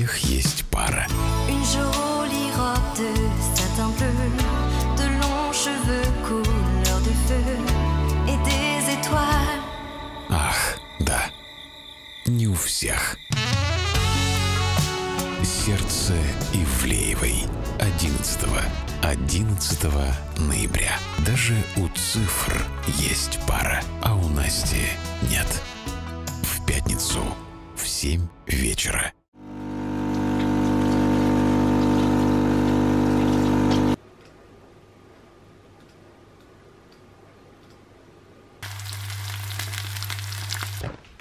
всех есть пара. Ах, да. Не у всех. Сердце Ивлеевой. 11 11 ноября. Даже у цифр есть пара, а у Насти нет. В пятницу в 7 вечера.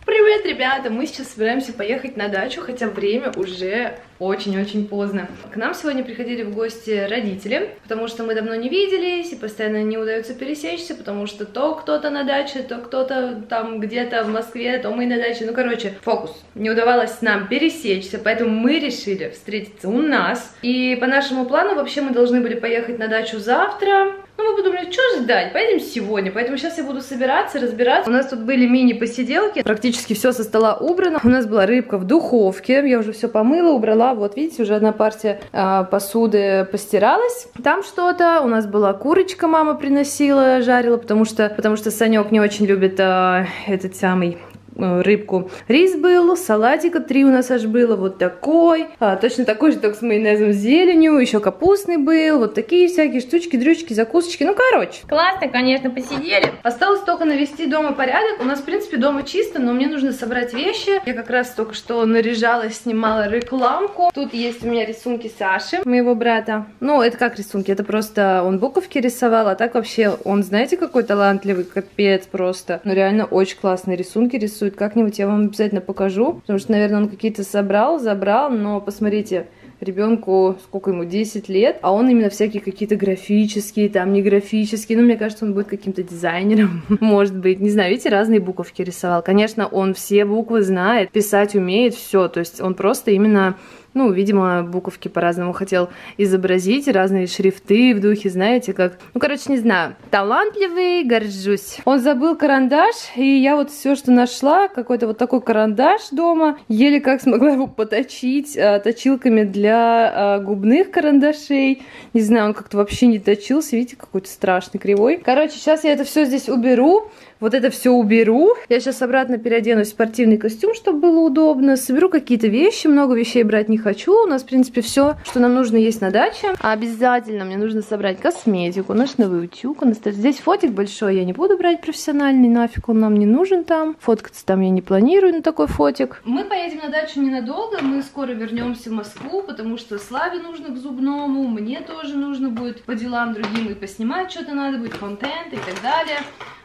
Привет, ребята! Мы сейчас собираемся поехать на дачу, хотя время уже очень-очень поздно. К нам сегодня приходили в гости родители, потому что мы давно не виделись и постоянно не удается пересечься, потому что то кто-то на даче, то кто-то там где-то в Москве, то мы на даче. Ну, короче, фокус. Не удавалось нам пересечься, поэтому мы решили встретиться у нас. И по нашему плану вообще мы должны были поехать на дачу завтра, ну, мы подумали, что ждать, поедем сегодня. Поэтому сейчас я буду собираться, разбираться. У нас тут были мини-посиделки, практически все со стола убрано. У нас была рыбка в духовке, я уже все помыла, убрала. Вот, видите, уже одна партия а, посуды постиралась. Там что-то, у нас была курочка, мама приносила, жарила, потому что, потому что Санек не очень любит а, этот самый э, рыбку. Рис был, салатика три у нас аж было, вот такой. А, точно такой же, только с майонезом, с зеленью. Еще капустный был, вот такие всякие штучки, дрючки, закусочки. Ну, короче. Классно, конечно, посидели. Осталось только навести дома порядок. У нас, в принципе, дома чисто, но мне нужно собрать вещи. Я как раз только что наряжалась, снимала рекламку. Тут есть у меня рисунки Саши, моего брата. Ну, это как рисунки? Это просто он буковки рисовал, а так вообще он, знаете, какой талантливый, капец просто. Ну, реально очень классные рисунки рисует. Как-нибудь я вам обязательно покажу, потому что, наверное, он какие-то собрал, забрал, но посмотрите, ребенку, сколько ему, 10 лет, а он именно всякие какие-то графические, там, не графические, ну, мне кажется, он будет каким-то дизайнером, может быть, не знаю, видите, разные буковки рисовал. Конечно, он все буквы знает, писать умеет, все, то есть он просто именно ну, видимо, буковки по-разному хотел изобразить, разные шрифты в духе, знаете, как... Ну, короче, не знаю. Талантливый, горжусь. Он забыл карандаш, и я вот все, что нашла, какой-то вот такой карандаш дома, еле как смогла его поточить а, точилками для а, губных карандашей. Не знаю, он как-то вообще не точился, видите, какой-то страшный кривой. Короче, сейчас я это все здесь уберу, вот это все уберу. Я сейчас обратно переоденусь в спортивный костюм, чтобы было удобно. Соберу какие-то вещи, много вещей брать не хочу. У нас, в принципе, все, что нам нужно, есть на даче. Обязательно мне нужно собрать косметику, наш новый утюг. Здесь фотик большой, я не буду брать профессиональный, нафиг он нам не нужен там. Фоткаться там я не планирую на такой фотик. Мы поедем на дачу ненадолго, мы скоро вернемся в Москву, потому что Славе нужно к зубному, мне тоже нужно будет по делам другим и поснимать что-то надо будет, контент и так далее.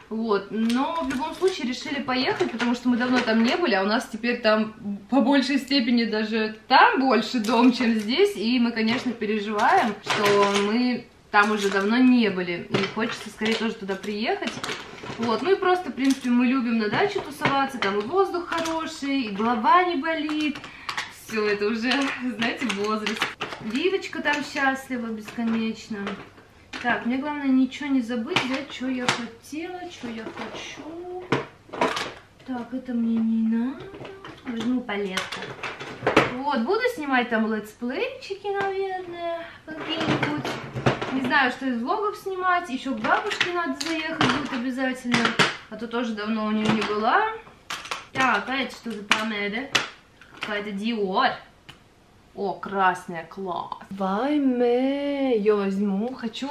Вот, но в любом случае решили поехать, потому что мы давно там не были, а у нас теперь там по большей степени даже там больше дом, чем здесь, и мы, конечно, переживаем, что мы там уже давно не были, и хочется скорее тоже туда приехать. Вот, ну и просто, в принципе, мы любим на даче тусоваться, там и воздух хороший, и голова не болит, все, это уже, знаете, возраст. Вивочка там счастлива бесконечно. Так, мне главное ничего не забыть, взять, что я хотела, что я хочу. Так, это мне не надо. Возьму палетку. Вот, буду снимать там летсплейчики, наверное, какие-нибудь. Не знаю, что из влогов снимать. Еще к бабушке надо заехать будет обязательно. А то тоже давно у нее не была. Так, а это что за помада? Какая-то Dior. О, красная, класс. Вайме, ее возьму. Хочу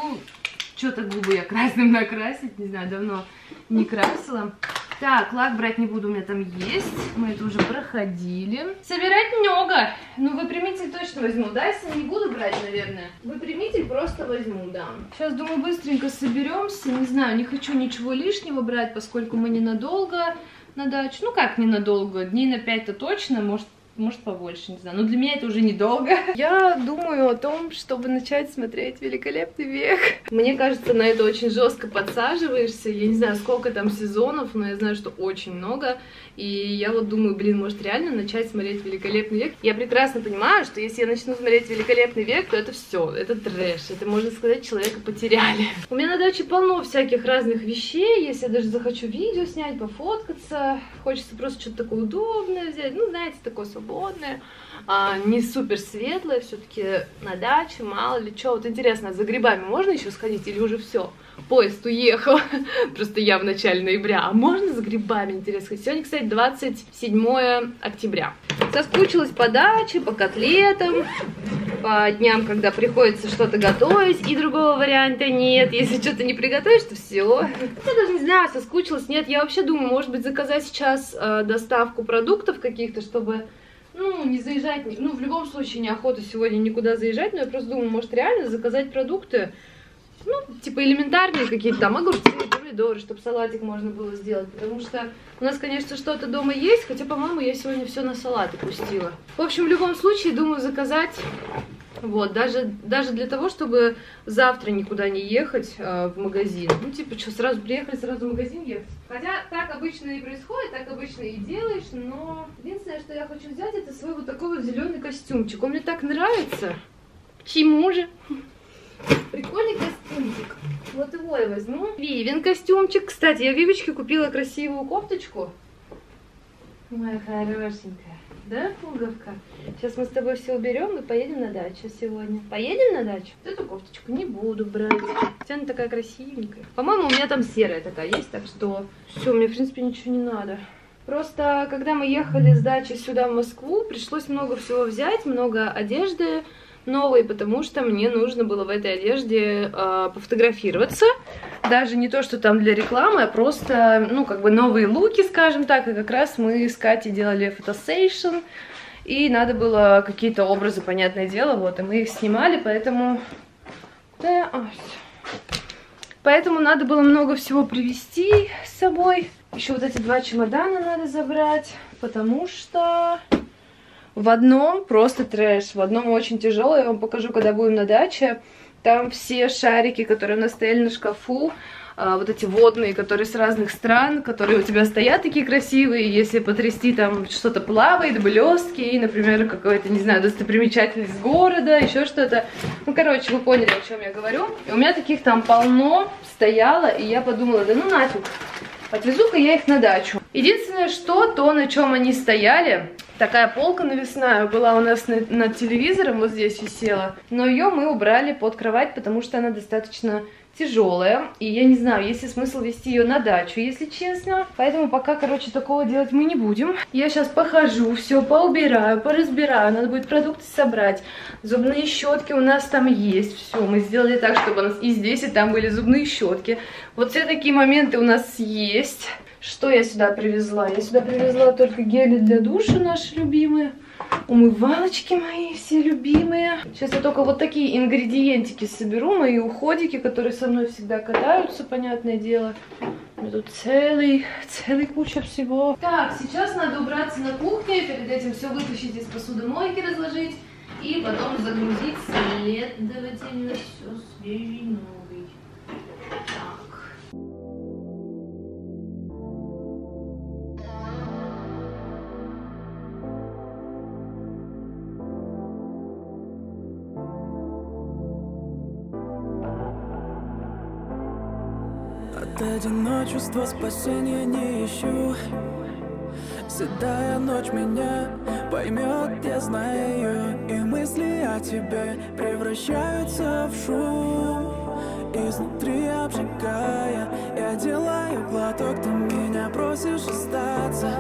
что-то губы я красным накрасить. Не знаю, давно не красила. Так, лак брать не буду, у меня там есть. Мы это уже проходили. Собирать много. Ну, выпрямитель точно возьму. Да, если не буду брать, наверное. Выпрямитель просто возьму, да. Сейчас, думаю, быстренько соберемся. Не знаю, не хочу ничего лишнего брать, поскольку мы ненадолго на дачу. Ну, как ненадолго? Дней на 5-то точно, может, может побольше, не знаю. Но для меня это уже недолго. Я думаю о том, чтобы начать смотреть «Великолепный век». Мне кажется, на это очень жестко подсаживаешься. Я не знаю, сколько там сезонов, но я знаю, что очень много. И я вот думаю, блин, может реально начать смотреть «Великолепный век». Я прекрасно понимаю, что если я начну смотреть «Великолепный век», то это все, это трэш. Это, можно сказать, человека потеряли. У меня на даче полно всяких разных вещей. Если я даже захочу видео снять, пофоткаться, хочется просто что-то такое удобное взять. Ну, знаете, такое свободная, а, не супер светлая, все-таки на даче, мало ли что. Вот интересно, за грибами можно еще сходить или уже все? Поезд уехал, просто я в начале ноября. А можно за грибами, интересно? Сегодня, кстати, 27 октября. Соскучилась по даче, по котлетам, по дням, когда приходится что-то готовить, и другого варианта нет. Если что-то не приготовишь, то все. Я даже не знаю, соскучилась, нет. Я вообще думаю, может быть, заказать сейчас э, доставку продуктов каких-то, чтобы ну, не заезжать, ну, в любом случае неохота сегодня никуда заезжать, но я просто думаю, может реально заказать продукты, ну, типа элементарные какие-то там огурцы, помидоры, чтобы салатик можно было сделать, потому что у нас, конечно, что-то дома есть, хотя, по-моему, я сегодня все на салаты пустила. В общем, в любом случае, думаю заказать вот, даже, даже для того, чтобы завтра никуда не ехать э, в магазин. Ну, типа, что, сразу приехали, сразу в магазин ехать. Хотя так обычно и происходит, так обычно и делаешь, но единственное, что я хочу взять, это свой вот такой вот зеленый костюмчик. Он мне так нравится. Почему же? Прикольный костюмчик. Вот его я возьму. Вивен костюмчик. Кстати, я Вивочке купила красивую кофточку. Моя хорошенькая. Да, пуговка? Сейчас мы с тобой все уберем и поедем на дачу сегодня. Поедем на дачу? Эту кофточку не буду брать. Хотя она такая красивенькая. По-моему, у меня там серая такая есть, так что все, мне, в принципе, ничего не надо. Просто, когда мы ехали с дачи сюда, в Москву, пришлось много всего взять, много одежды новой, потому что мне нужно было в этой одежде э, пофотографироваться. Даже не то, что там для рекламы, а просто, ну, как бы новые луки, скажем так. И как раз мы с Катей делали фотосейшн. И надо было какие-то образы, понятное дело, вот, и мы их снимали, поэтому... Да, Поэтому надо было много всего привезти с собой. Еще вот эти два чемодана надо забрать, потому что в одном просто трэш, в одном очень тяжелый. Я вам покажу, когда будем на даче. Там все шарики, которые у нас стояли на шкафу, а, вот эти водные, которые с разных стран, которые у тебя стоят такие красивые, если потрясти, там что-то плавает, блестки, и, например, какой-то, не знаю, достопримечательность города, еще что-то. Ну, короче, вы поняли, о чем я говорю. И у меня таких там полно стояло, и я подумала, да ну нафиг, отвезу-ка я их на дачу. Единственное, что то, на чем они стояли, такая полка навесная была у нас над, над телевизором, вот здесь висела, но ее мы убрали под кровать, потому что она достаточно тяжелая, и я не знаю, есть ли смысл вести ее на дачу, если честно. Поэтому пока, короче, такого делать мы не будем. Я сейчас похожу, все поубираю, поразбираю, надо будет продукты собрать. Зубные щетки у нас там есть, все, мы сделали так, чтобы у нас и здесь, и там были зубные щетки. Вот все такие моменты у нас есть. Что я сюда привезла? Я сюда привезла только гели для душа наши любимые умывалочки мои все любимые. Сейчас я только вот такие ингредиентики соберу, мои уходики, которые со мной всегда катаются, понятное дело. Тут целый, целый куча всего. Так, сейчас надо убраться на кухне, перед этим все вытащить из посудомойки, разложить. И потом загрузить, следовательно, все свежий новый. Так. От одиночества спасения не ищу. Седая ночь меня поймет, я знаю ее И мысли о тебе превращаются в шум. Изнутри обжигая, я делаю глоток Ты меня просишь остаться.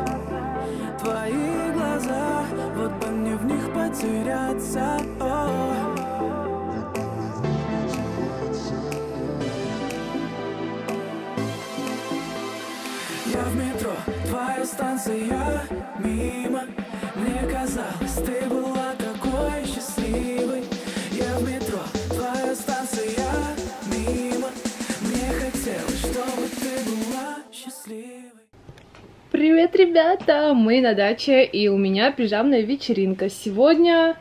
Твои глаза, вот бы мне в них потеряться. О, твоя станция мимо Мне казалось, ты была такой счастливой Я в метро, твоя станция мимо Мне хотелось, чтобы ты была счастливой Привет, ребята! Мы на даче, и у меня пижамная вечеринка. Сегодня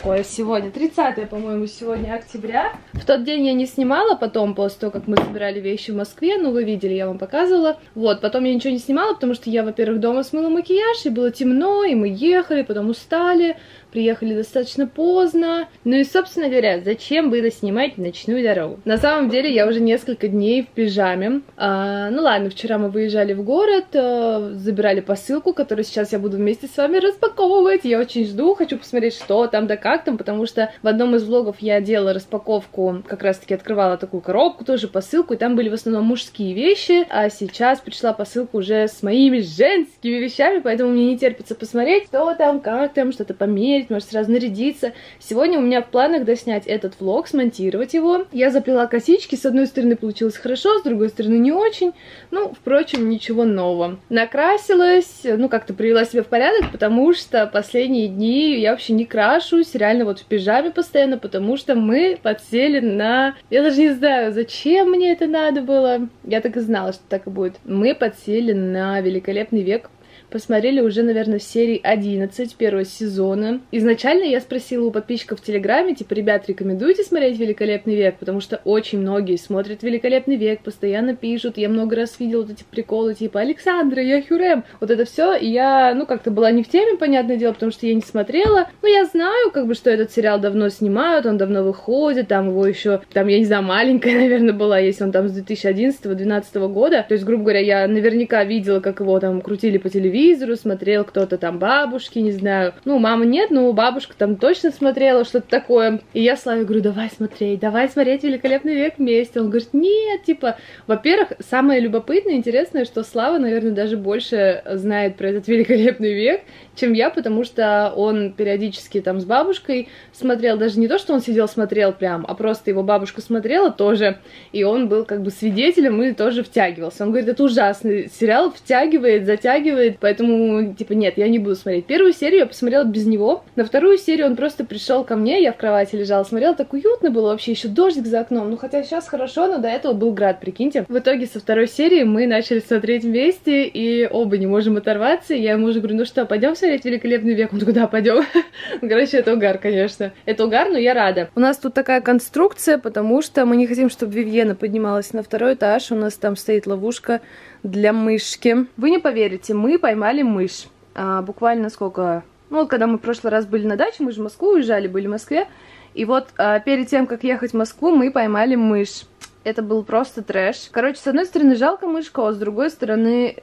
какое сегодня? 30, по-моему, сегодня октября. В тот день я не снимала, потом, после того, как мы собирали вещи в Москве, ну, вы видели, я вам показывала. Вот, потом я ничего не снимала, потому что я, во-первых, дома смыла макияж, и было темно, и мы ехали, потом устали, приехали достаточно поздно. Ну и, собственно говоря, зачем было снимать ночную дорогу? На самом деле, я уже несколько дней в пижаме. А, ну ладно, вчера мы выезжали в город, а, забирали посылку, которую сейчас я буду вместе с вами распаковывать. Я очень жду, хочу посмотреть, что там да как там, потому что в одном из влогов я делала распаковку, как раз-таки открывала такую коробку, тоже посылку, и там были в основном мужские вещи, а сейчас пришла посылка уже с моими женскими вещами, поэтому мне не терпится посмотреть, что там, как там, что-то померить, померить, может сразу нарядиться. Сегодня у меня в планах доснять этот влог, смонтировать его. Я заплела косички, с одной стороны получилось хорошо, с другой стороны не очень. Ну, впрочем, ничего нового. Накрасилась, ну, как-то привела себя в порядок, потому что последние дни я вообще не крашусь, реально вот в пижаме постоянно, потому что мы подсели на... Я даже не знаю, зачем мне это надо было. Я так и знала, что так и будет. Мы подсели на великолепный век посмотрели уже, наверное, серии 11 первого сезона. Изначально я спросила у подписчиков в Телеграме, типа, ребят, рекомендуете смотреть «Великолепный век?» Потому что очень многие смотрят «Великолепный век», постоянно пишут. Я много раз видела вот эти приколы, типа, Александра, я Хюрем. Вот это все. И я, ну, как-то была не в теме, понятное дело, потому что я не смотрела. Но я знаю, как бы, что этот сериал давно снимают, он давно выходит, там его еще, там, я не знаю, маленькая, наверное, была, если он там с 2011-2012 года. То есть, грубо говоря, я наверняка видела, как его там крутили по телевизору, телевизору, смотрел кто-то там бабушки, не знаю. Ну, мама нет, но бабушка там точно смотрела что-то такое. И я Славе говорю, давай смотреть, давай смотреть «Великолепный век» вместе. Он говорит, нет, типа, во-первых, самое любопытное, интересное, что Слава, наверное, даже больше знает про этот «Великолепный век», чем я, потому что он периодически там с бабушкой смотрел, даже не то, что он сидел смотрел прям, а просто его бабушка смотрела тоже, и он был как бы свидетелем и тоже втягивался. Он говорит, это ужасный сериал, втягивает, затягивает, поэтому, типа, нет, я не буду смотреть. Первую серию я посмотрела без него, на вторую серию он просто пришел ко мне, я в кровати лежала, смотрела, так уютно было вообще, еще дождик за окном, ну хотя сейчас хорошо, но до этого был град, прикиньте. В итоге со второй серии мы начали смотреть вместе, и оба не можем оторваться, я ему уже говорю, ну что, пойдем смотреть «Великолепный век»? Он такой, да, пойдем. Короче, это угар, конечно. Это угар, но я рада. У нас тут такая конструкция, потому что мы не хотим, чтобы Вивьена поднималась на второй этаж, у нас там стоит ловушка для мышки. Вы не поверите, мы поймали мышь. А, буквально сколько... Ну, вот когда мы в прошлый раз были на даче, мы же в Москву уезжали, были в Москве, и вот а, перед тем, как ехать в Москву, мы поймали мышь. Это был просто трэш. Короче, с одной стороны жалко мышку, а с другой стороны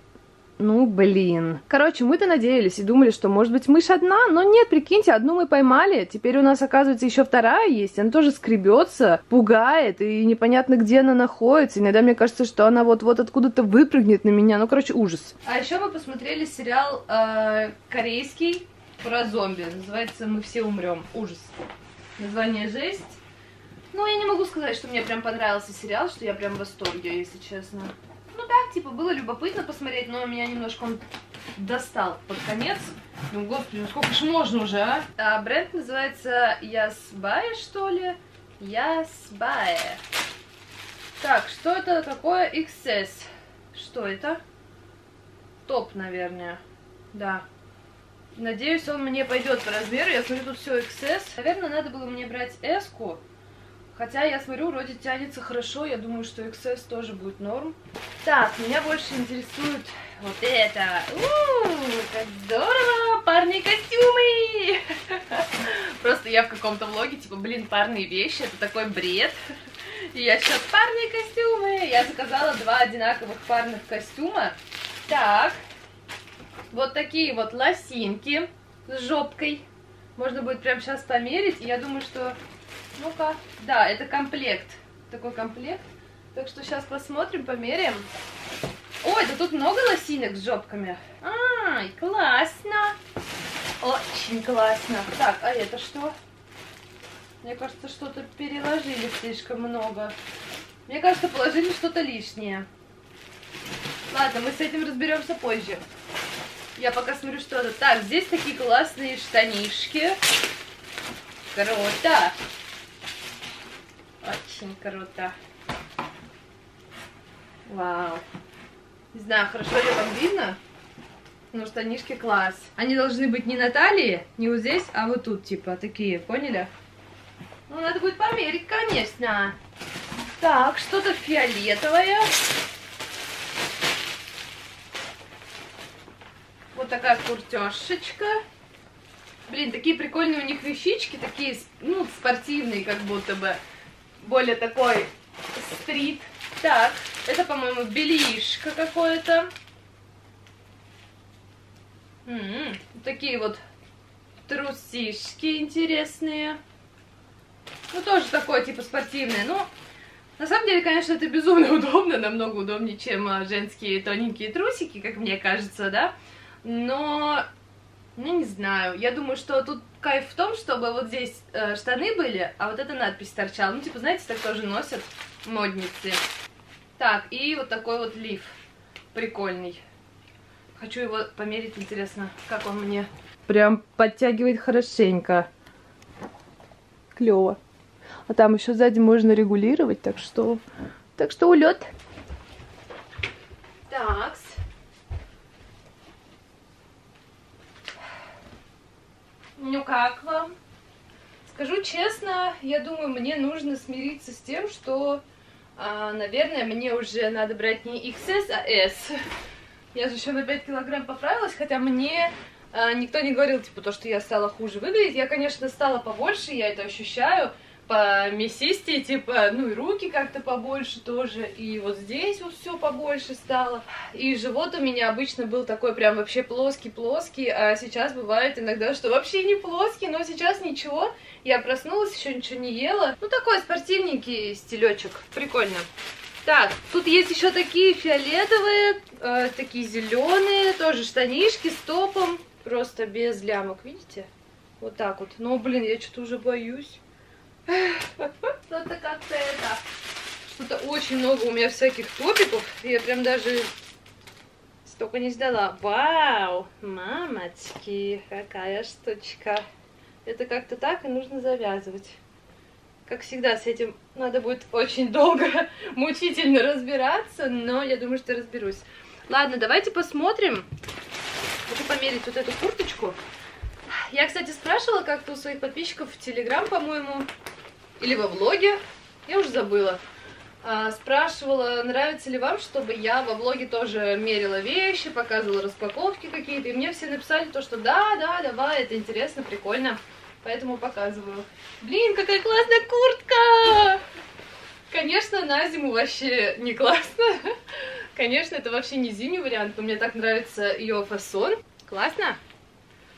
ну, блин. Короче, мы-то надеялись и думали, что может быть мышь одна, но нет, прикиньте, одну мы поймали, теперь у нас, оказывается, еще вторая есть, она тоже скребется, пугает, и непонятно, где она находится. Иногда мне кажется, что она вот-вот откуда-то выпрыгнет на меня, ну, короче, ужас. А еще мы посмотрели сериал э, корейский про зомби, называется «Мы все умрем». Ужас. Название жесть. Ну, я не могу сказать, что мне прям понравился сериал, что я прям в восторге, если честно. Ну да, типа, было любопытно посмотреть, но меня немножко он достал под конец. Ну, господи, ну сколько ж можно уже, а? а бренд называется Ясбай, что ли? Ясбай. Так, что это такое XS? Что это? Топ, наверное. Да. Надеюсь, он мне пойдет по размеру. Я смотрю, тут все XS. Наверное, надо было мне брать S-ку. Хотя, я смотрю, вроде тянется хорошо, я думаю, что XS тоже будет норм. Так, меня больше интересует вот это. Ууу, как здорово! Парные костюмы! Просто я в каком-то влоге, типа, блин, парные вещи, это такой бред. И я сейчас парные костюмы. Я заказала два одинаковых парных костюма. Так, вот такие вот лосинки с жопкой. Можно будет прямо сейчас померить. И я думаю, что ну-ка. Да, это комплект. Такой комплект. Так что сейчас посмотрим, померяем. Ой, да тут много лосинок с жопками. Ай, классно. Очень классно. Так, а это что? Мне кажется, что-то переложили слишком много. Мне кажется, положили что-то лишнее. Ладно, мы с этим разберемся позже. Я пока смотрю что-то. Так, здесь такие классные штанишки. Круто. Очень круто. Вау. Не знаю, хорошо ли вам видно. Ну, штанишки класс. Они должны быть не на талии, не вот здесь, а вот тут, типа, такие, поняли? Ну, надо будет померить, конечно. Так, что-то фиолетовое. Вот такая куртешечка. Блин, такие прикольные у них вещички, такие, ну, спортивные, как будто бы. Более такой стрит. Так, это, по-моему, белишко какое-то. М-м, такие вот трусишки интересные. Ну, тоже такое, типа, спортивное. Ну, на самом деле, конечно, это безумно удобно, намного удобнее, чем а, женские тоненькие трусики, как мне кажется, да? Но, ну, не знаю, я думаю, что тут кайф в том, чтобы вот здесь э, штаны были, а вот эта надпись торчала. Ну, типа, знаете, так тоже носят модницы. Так, и вот такой вот лиф прикольный. Хочу его померить, интересно, как он мне. Прям подтягивает хорошенько. Клево. А там еще сзади можно регулировать, так что... Так что улет. Такс. Ну как вам? Скажу честно, я думаю, мне нужно смириться с тем, что, а, наверное, мне уже надо брать не XS, а S. Я же еще на 5 килограмм поправилась, хотя мне а, никто не говорил, типа, то, что я стала хуже выглядеть. Я, конечно, стала побольше, я это ощущаю, по мясистее, типа, ну и руки как-то побольше тоже, и вот здесь вот все побольше стало. И живот у меня обычно был такой прям вообще плоский-плоский, а сейчас бывает иногда, что вообще не плоский, но сейчас ничего. Я проснулась, еще ничего не ела. Ну такой спортивненький стилечек, прикольно. Так, тут есть еще такие фиолетовые, э, такие зеленые, тоже штанишки с топом, просто без лямок, видите? Вот так вот. Но, блин, я что-то уже боюсь. Что-то как-то это... Что-то очень много у меня всяких топиков. Я прям даже столько не сдала. Вау! Мамочки, какая штучка. Это как-то так и нужно завязывать. Как всегда, с этим надо будет очень долго, мучительно разбираться, но я думаю, что разберусь. Ладно, давайте посмотрим. Хочу померить вот эту курточку. Я, кстати, спрашивала как-то у своих подписчиков в Телеграм, по-моему, или во влоге, я уже забыла. А, спрашивала, нравится ли вам, чтобы я во влоге тоже мерила вещи, показывала распаковки какие-то. И мне все написали то, что да, да, давай, это интересно, прикольно. Поэтому показываю. Блин, какая классная куртка! Конечно, на зиму вообще не классно. Конечно, это вообще не зимний вариант, но мне так нравится ее фасон. Классно?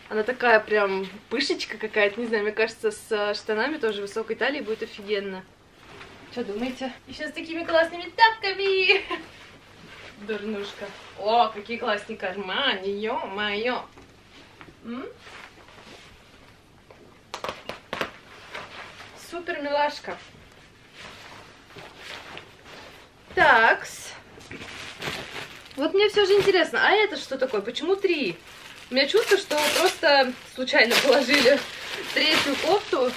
Она такая прям пышечка какая-то, не знаю, мне кажется, с штанами тоже высокой талии будет офигенно. Что думаете? Еще с такими классными тапками! Дурнушка. О, какие классные карманы, ё-моё! Супер милашка. Такс. Вот мне все же интересно, а это что такое? Почему три? У меня чувство, что просто случайно положили третью кофту,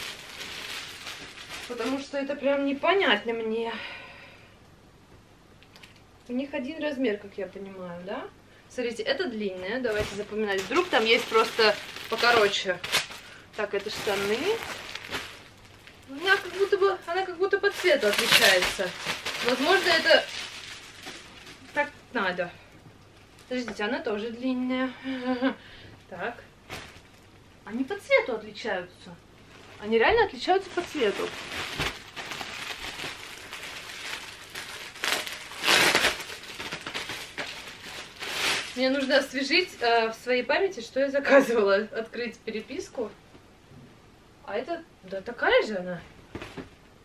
потому что это прям непонятно мне. У них один размер, как я понимаю, да? Смотрите, это длинная, давайте запоминать. Вдруг там есть просто покороче. Так, это штаны. У меня как будто бы, она как будто по цвету отличается. Возможно, это так надо. Подождите, она тоже длинная. Так. Они по цвету отличаются. Они реально отличаются по цвету. Мне нужно освежить э, в своей памяти, что я заказывала. Открыть переписку. А это, да такая же она.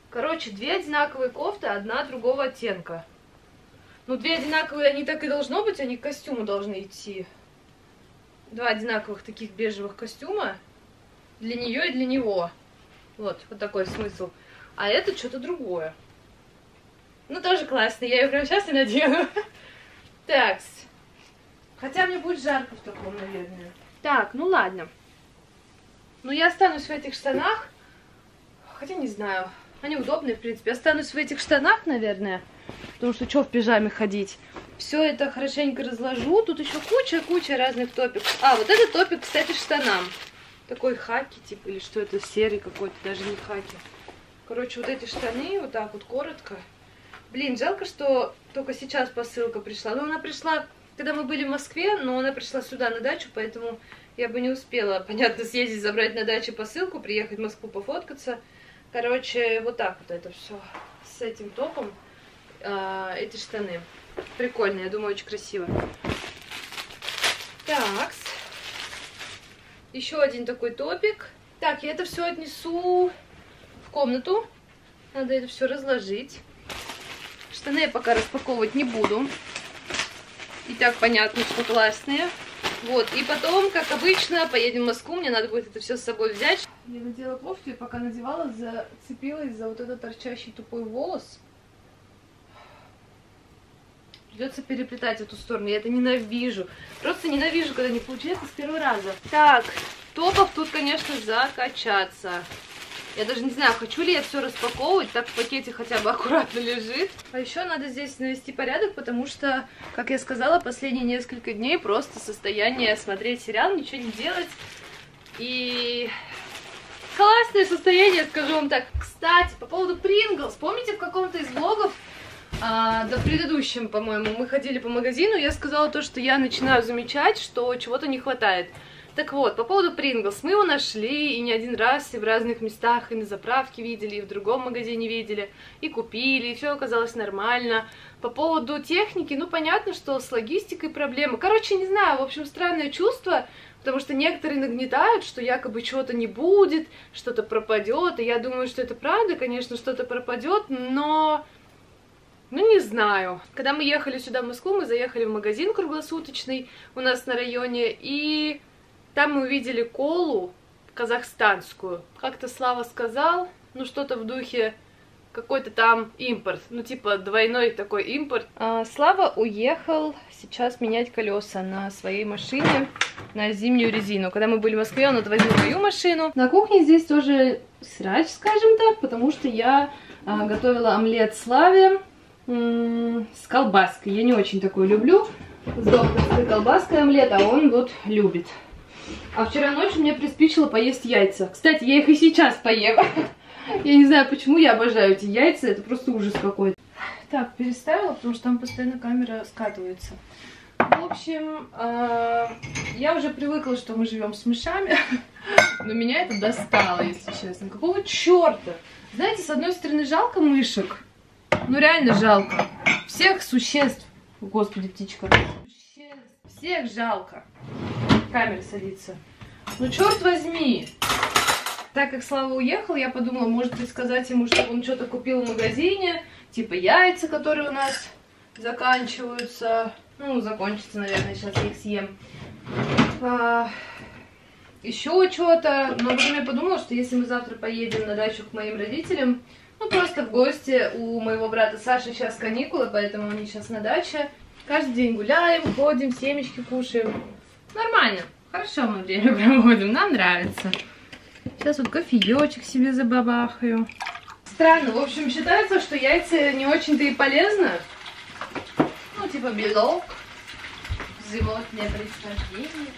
Короче, две одинаковые кофты, одна другого оттенка. Ну, две одинаковые, они так и должно быть, они к костюму должны идти. Два одинаковых таких бежевых костюма. Для нее и для него. Вот, вот такой смысл. А это что-то другое. Ну, тоже классно. Я ее прямо сейчас и надену. Так. Хотя мне будет жарко в таком, наверное. Так, ну ладно. Ну, я останусь в этих штанах. Хотя не знаю. Они удобные, в принципе. Останусь в этих штанах, наверное. Потому что что в пижаме ходить? все это хорошенько разложу. Тут еще куча-куча разных топиков. А, вот этот топик, кстати, штанам. Такой хаки, типа, или что это, серый какой-то, даже не хаки. Короче, вот эти штаны, вот так вот коротко. Блин, жалко, что только сейчас посылка пришла. Ну, она пришла, когда мы были в Москве, но она пришла сюда на дачу, поэтому я бы не успела, понятно, съездить, забрать на даче посылку, приехать в Москву пофоткаться. Короче, вот так вот это все с этим топом. А, эти штаны. Прикольно, я думаю, очень красиво. Так. Еще один такой топик. Так, я это все отнесу в комнату. Надо это все разложить. Штаны я пока распаковывать не буду. И так понятно, что классные. Вот, и потом, как обычно, поедем в Москву, мне надо будет это все с собой взять. Я надела кофту и пока надевала, зацепилась за вот этот торчащий тупой волос. Придется переплетать эту сторону. Я это ненавижу. Просто ненавижу, когда не получается с первого раза. Так, топов тут, конечно, закачаться. Я даже не знаю, хочу ли я все распаковывать, так в пакете хотя бы аккуратно лежит. А еще надо здесь навести порядок, потому что, как я сказала, последние несколько дней просто состояние смотреть сериал, ничего не делать. И классное состояние, скажу вам так. Кстати, по поводу Принглс, помните в каком-то из влогов а, да, в предыдущем, по-моему, мы ходили по магазину, я сказала то, что я начинаю замечать, что чего-то не хватает. Так вот, по поводу Принглс, мы его нашли и не один раз, и в разных местах, и на заправке видели, и в другом магазине видели, и купили, и все оказалось нормально. По поводу техники, ну, понятно, что с логистикой проблемы. Короче, не знаю, в общем, странное чувство, потому что некоторые нагнетают, что якобы чего-то не будет, что-то пропадет, и я думаю, что это правда, конечно, что-то пропадет, но ну, не знаю. Когда мы ехали сюда, в Москву, мы заехали в магазин круглосуточный у нас на районе, и там мы увидели колу казахстанскую. Как-то Слава сказал, ну, что-то в духе какой-то там импорт, ну, типа двойной такой импорт. А, Слава уехал сейчас менять колеса на своей машине на зимнюю резину. Когда мы были в Москве, он отвозил мою машину. На кухне здесь тоже срач, скажем так, потому что я а, готовила омлет Славе с колбаской. Я не очень такой люблю. С докторской колбаской омлет, а он вот любит. А вчера ночью мне приспичило поесть яйца. Кстати, я их и сейчас поем. Я не знаю, почему я обожаю эти яйца. Это просто ужас какой-то. Так, переставила, потому что там постоянно камера скатывается. В общем, э, я уже привыкла, что мы живем с мышами. Но меня это достало, если честно. Какого черта? Знаете, с одной стороны, жалко мышек. Ну реально жалко. Всех существ. Господи, птичка. Всех жалко. Камера садится. Ну черт возьми. Так как Слава уехал, я подумала, может быть, сказать ему, чтобы он что-то купил в магазине. Типа яйца, которые у нас заканчиваются. Ну, закончатся, наверное, сейчас я их съем. А, еще что-то. Но потом я подумала, что если мы завтра поедем на дачу к моим родителям, ну, просто в гости у моего брата Саши сейчас каникулы, поэтому они сейчас на даче. Каждый день гуляем, ходим, семечки кушаем. Нормально. Хорошо мы время проводим, нам нравится. Сейчас вот кофеечек себе забабахаю. Странно, в общем, считается, что яйца не очень-то и полезны. Ну, типа белок, животное происхождение.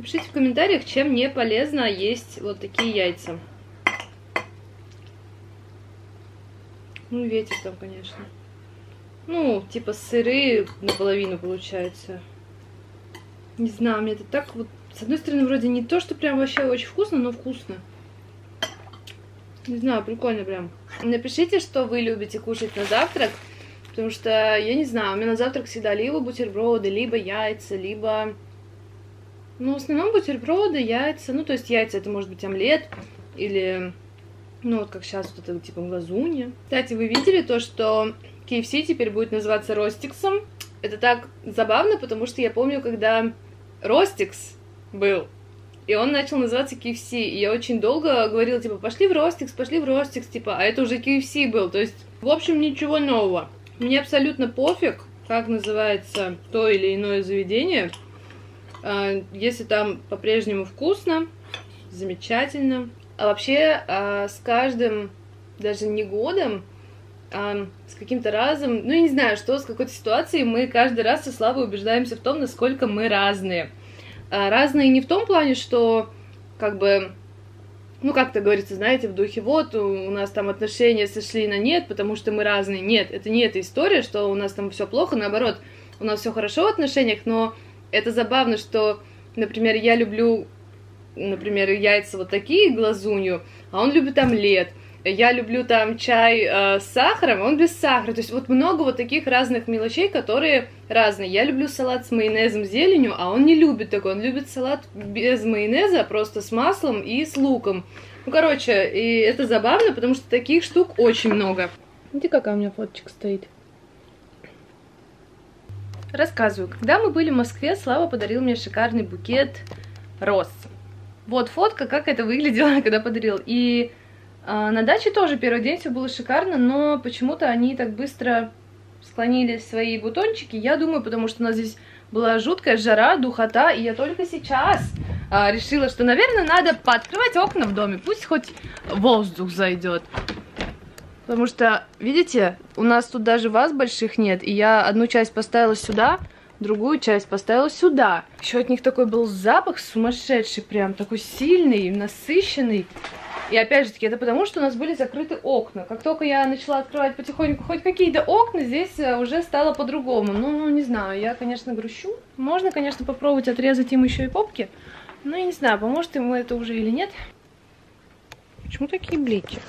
Напишите в комментариях, чем не полезно есть вот такие яйца. Ну, ветер там, конечно. Ну, типа сырые наполовину получается. Не знаю, мне это так вот... С одной стороны, вроде не то, что прям вообще очень вкусно, но вкусно. Не знаю, прикольно прям. Напишите, что вы любите кушать на завтрак. Потому что, я не знаю, у меня на завтрак всегда либо бутерброды, либо яйца, либо ну, в основном бутерброды, яйца. Ну, то есть яйца это может быть омлет или, ну, вот как сейчас вот это типа глазунья. Кстати, вы видели то, что KFC теперь будет называться Ростиксом? Это так забавно, потому что я помню, когда Ростикс был, и он начал называться KFC, и я очень долго говорила, типа, пошли в Ростикс, пошли в Ростикс, типа, а это уже KFC был, то есть, в общем, ничего нового. Мне абсолютно пофиг, как называется то или иное заведение, если там по-прежнему вкусно, замечательно. А вообще, а, с каждым, даже не годом, а, с каким-то разом, ну, я не знаю, что, с какой-то ситуацией мы каждый раз со Славой убеждаемся в том, насколько мы разные. А, разные не в том плане, что, как бы, ну, как-то говорится, знаете, в духе, вот, у нас там отношения сошли на нет, потому что мы разные. Нет, это не эта история, что у нас там все плохо, наоборот, у нас все хорошо в отношениях, но это забавно, что, например, я люблю, например, яйца вот такие, глазунью, а он любит омлет я люблю там чай э, с сахаром, он без сахара. То есть вот много вот таких разных мелочей, которые разные. Я люблю салат с майонезом, зеленью, а он не любит такой. Он любит салат без майонеза, просто с маслом и с луком. Ну, короче, и это забавно, потому что таких штук очень много. Смотрите, какая у меня фоточка стоит. Рассказываю. Когда мы были в Москве, Слава подарил мне шикарный букет роз. Вот фотка, как это выглядело, когда подарил. И а, на даче тоже первый день все было шикарно, но почему-то они так быстро склонили свои бутончики. Я думаю, потому что у нас здесь была жуткая жара, духота, и я только сейчас а, решила, что, наверное, надо пооткрывать окна в доме, пусть хоть воздух зайдет. Потому что, видите, у нас тут даже ваз больших нет, и я одну часть поставила сюда, другую часть поставила сюда. Еще от них такой был запах сумасшедший, прям такой сильный, насыщенный. И опять же таки, это потому, что у нас были закрыты окна. Как только я начала открывать потихоньку хоть какие-то окна, здесь э, уже стало по-другому. Ну, ну, не знаю, я, конечно, грущу. Можно, конечно, попробовать отрезать им еще и попки. Но я не знаю, поможет ему это уже или нет. Почему такие блики?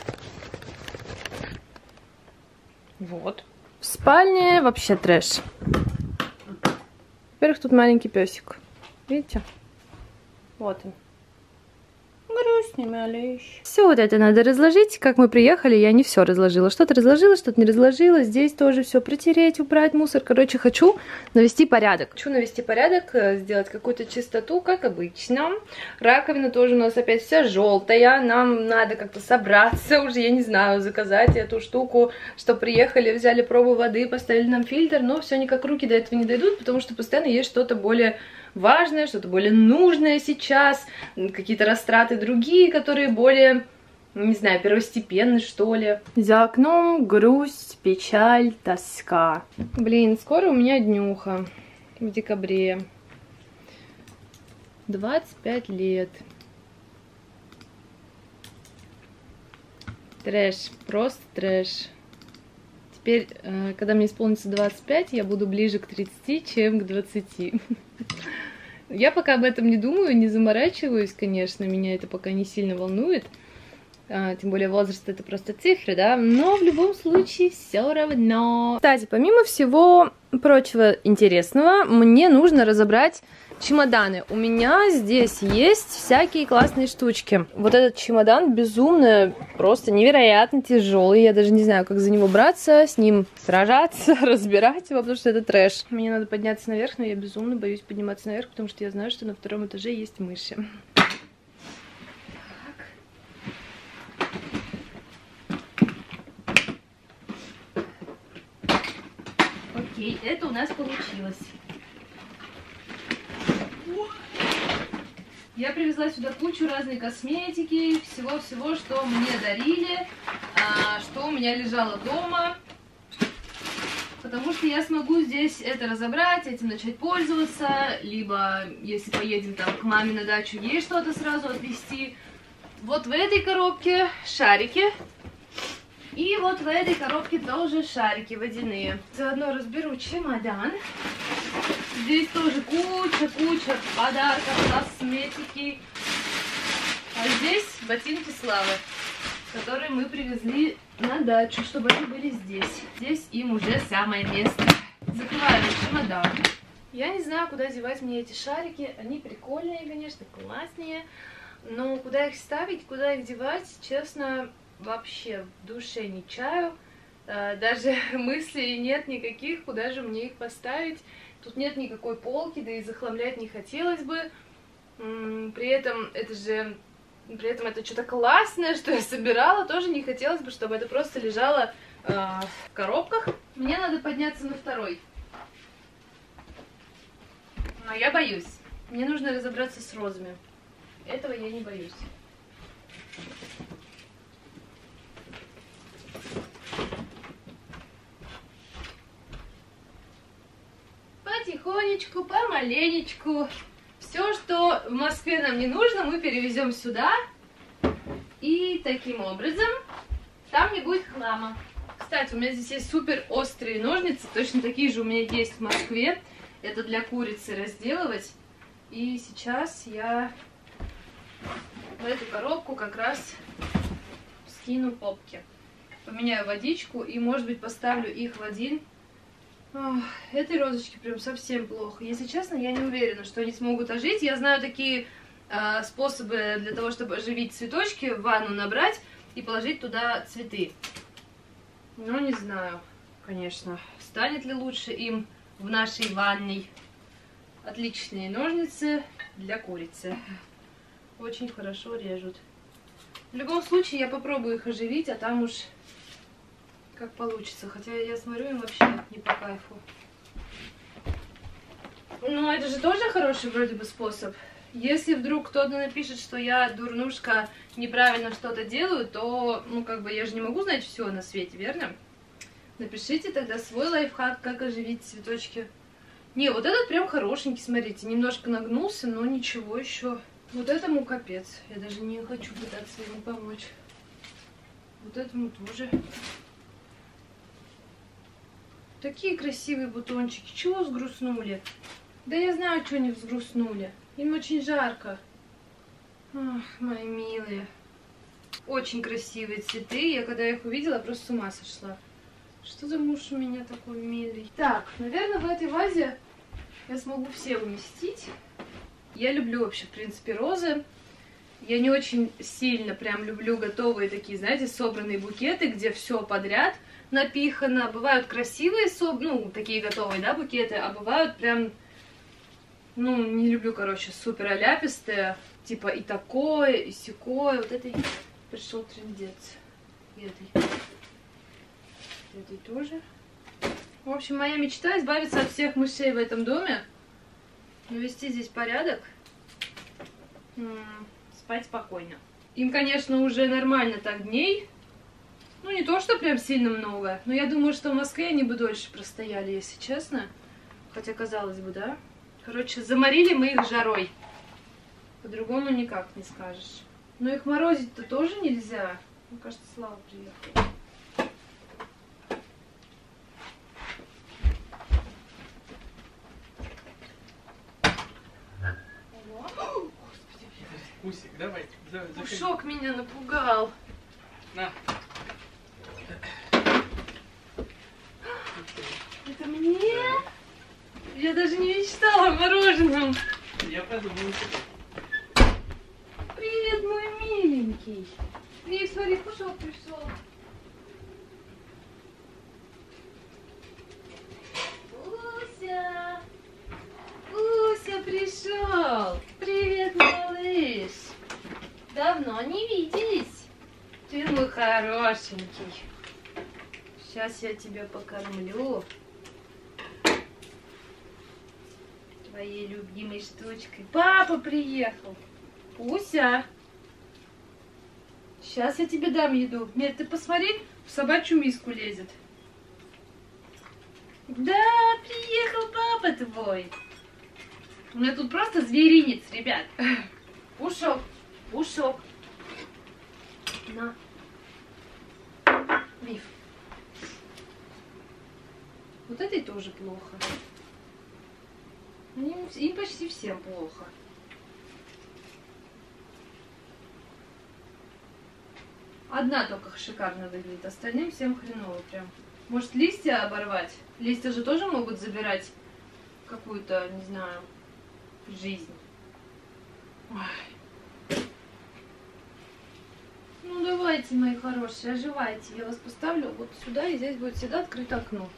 Вот. В спальне вообще трэш. Во-первых, тут маленький песик. Видите? Вот он грустный малыш. Все вот это надо разложить. Как мы приехали, я не все разложила. Что-то разложила, что-то не разложила. Здесь тоже все протереть, убрать мусор. Короче, хочу навести порядок. Хочу навести порядок, э, сделать какую-то чистоту, как обычно. Раковина тоже у нас опять вся желтая. Нам надо как-то собраться уже, я не знаю, заказать эту штуку, что приехали, взяли пробу воды, поставили нам фильтр. Но все никак руки до этого не дойдут, потому что постоянно есть что-то более важное, что-то более нужное сейчас, какие-то растраты другие, которые более, не знаю, первостепенные, что ли. За окном грусть, печаль, тоска. Блин, скоро у меня днюха в декабре. 25 лет. Трэш, просто трэш. Теперь, э, когда мне исполнится 25, я буду ближе к 30, чем к 20. Я пока об этом не думаю, не заморачиваюсь, конечно, меня это пока не сильно волнует. А, тем более возраст это просто цифры, да, но в любом случае все равно. Кстати, помимо всего прочего интересного, мне нужно разобрать чемоданы. У меня здесь есть всякие классные штучки. Вот этот чемодан безумно, просто невероятно тяжелый. Я даже не знаю, как за него браться, с ним сражаться, разбирать его, потому что это трэш. Мне надо подняться наверх, но я безумно боюсь подниматься наверх, потому что я знаю, что на втором этаже есть мыши. Окей, это у нас получилось. Я привезла сюда кучу разной косметики, всего-всего, что мне дарили, а, что у меня лежало дома. Потому что я смогу здесь это разобрать, этим начать пользоваться, либо, если поедем там к маме на дачу, ей что-то сразу отвезти. Вот в этой коробке шарики. И вот в этой коробке тоже шарики водяные. Заодно разберу чемодан. Здесь тоже куча-куча подарков, косметики. А здесь ботинки Славы, которые мы привезли на дачу, чтобы они были здесь. Здесь им уже самое место. Закрываем чемодан. Я не знаю, куда девать мне эти шарики. Они прикольные, конечно, классные. Но куда их ставить, куда их девать, честно, вообще в душе не чаю. А, даже мыслей нет никаких, куда же мне их поставить. Тут нет никакой полки, да и захламлять не хотелось бы. При этом это же... При этом это что-то классное, что я собирала, тоже не хотелось бы, чтобы это просто лежало э, в коробках. Мне надо подняться на второй. Но я боюсь. Мне нужно разобраться с розами. Этого я не боюсь. Потихонечку, помаленечку. Все, что в Москве нам не нужно, мы перевезем сюда. И таким образом там не будет хлама. Кстати, у меня здесь есть супер острые ножницы, точно такие же у меня есть в Москве. Это для курицы разделывать. И сейчас я в эту коробку как раз скину попки. Поменяю водичку и, может быть, поставлю их в один. Ох, этой розочки прям совсем плохо. Если честно, я не уверена, что они смогут ожить. Я знаю такие э, способы для того, чтобы оживить цветочки, в ванну набрать и положить туда цветы. Но не знаю, конечно, станет ли лучше им в нашей ванной. Отличные ножницы для курицы. Очень хорошо режут. В любом случае, я попробую их оживить, а там уж как получится. Хотя я смотрю, им вообще не по кайфу. Ну, это же тоже хороший вроде бы способ. Если вдруг кто-то напишет, что я дурнушка, неправильно что-то делаю, то, ну, как бы, я же не могу знать все на свете, верно? Напишите тогда свой лайфхак, как оживить цветочки. Не, вот этот прям хорошенький, смотрите, немножко нагнулся, но ничего еще. Вот этому капец, я даже не хочу пытаться ему помочь. Вот этому тоже. Такие красивые бутончики, чего сгрустнули? Да я знаю, что они взгрустнули. Им очень жарко. Ах, мои милые. Очень красивые цветы. Я когда их увидела, просто с ума сошла. Что за муж у меня такой милый? Так, наверное, в этой вазе я смогу все уместить. Я люблю вообще, в принципе, розы. Я не очень сильно прям люблю готовые такие, знаете, собранные букеты, где все подряд напихано. Бывают красивые, ну, такие готовые, да, букеты, а бывают прям, ну, не люблю, короче, супер аляпистые, типа и такое, и сякое. Вот этой пришел трендец. И этой этой тоже. В общем, моя мечта избавиться от всех мышей в этом доме, навести здесь порядок, спать спокойно. Им, конечно, уже нормально так дней. Ну, не то, что прям сильно много, но я думаю, что в Москве они бы дольше простояли, если честно. Хотя, казалось бы, да? Короче, заморили мы их жарой. По-другому никак не скажешь. Но их морозить-то тоже нельзя. Мне кажется, Слава приехал. Усик, давай. давай Пушок меня напугал. На. Это мне? Я даже не мечтала о мороженом. Я подумал Привет, мой миленький. Вик, смотри, Пушок пришел. Уся! Уся пришел! Привет, малыш! Давно не виделись. Ты мой хорошенький. Сейчас я тебя покормлю. Твоей любимой штучкой. Папа приехал. Уся. Сейчас я тебе дам еду. Нет, ты посмотри, в собачью миску лезет. Да, приехал папа твой. У меня тут просто зверинец, ребят. Пушок, пушок. На. Вив. Вот этой тоже плохо. Им, им почти всем плохо. Одна только шикарно выглядит, остальным всем хреново прям. Может листья оборвать? Листья же тоже могут забирать какую-то, не знаю, жизнь. Ой. Ну давайте, мои хорошие, оживайте. Я вас поставлю вот сюда, и здесь будет всегда открыто окно.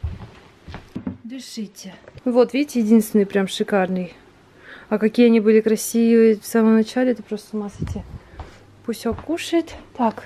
Решите. Вот, видите, единственный прям шикарный. А какие они были красивые в самом начале, это просто с ума сойти. Пусть он кушает. Так,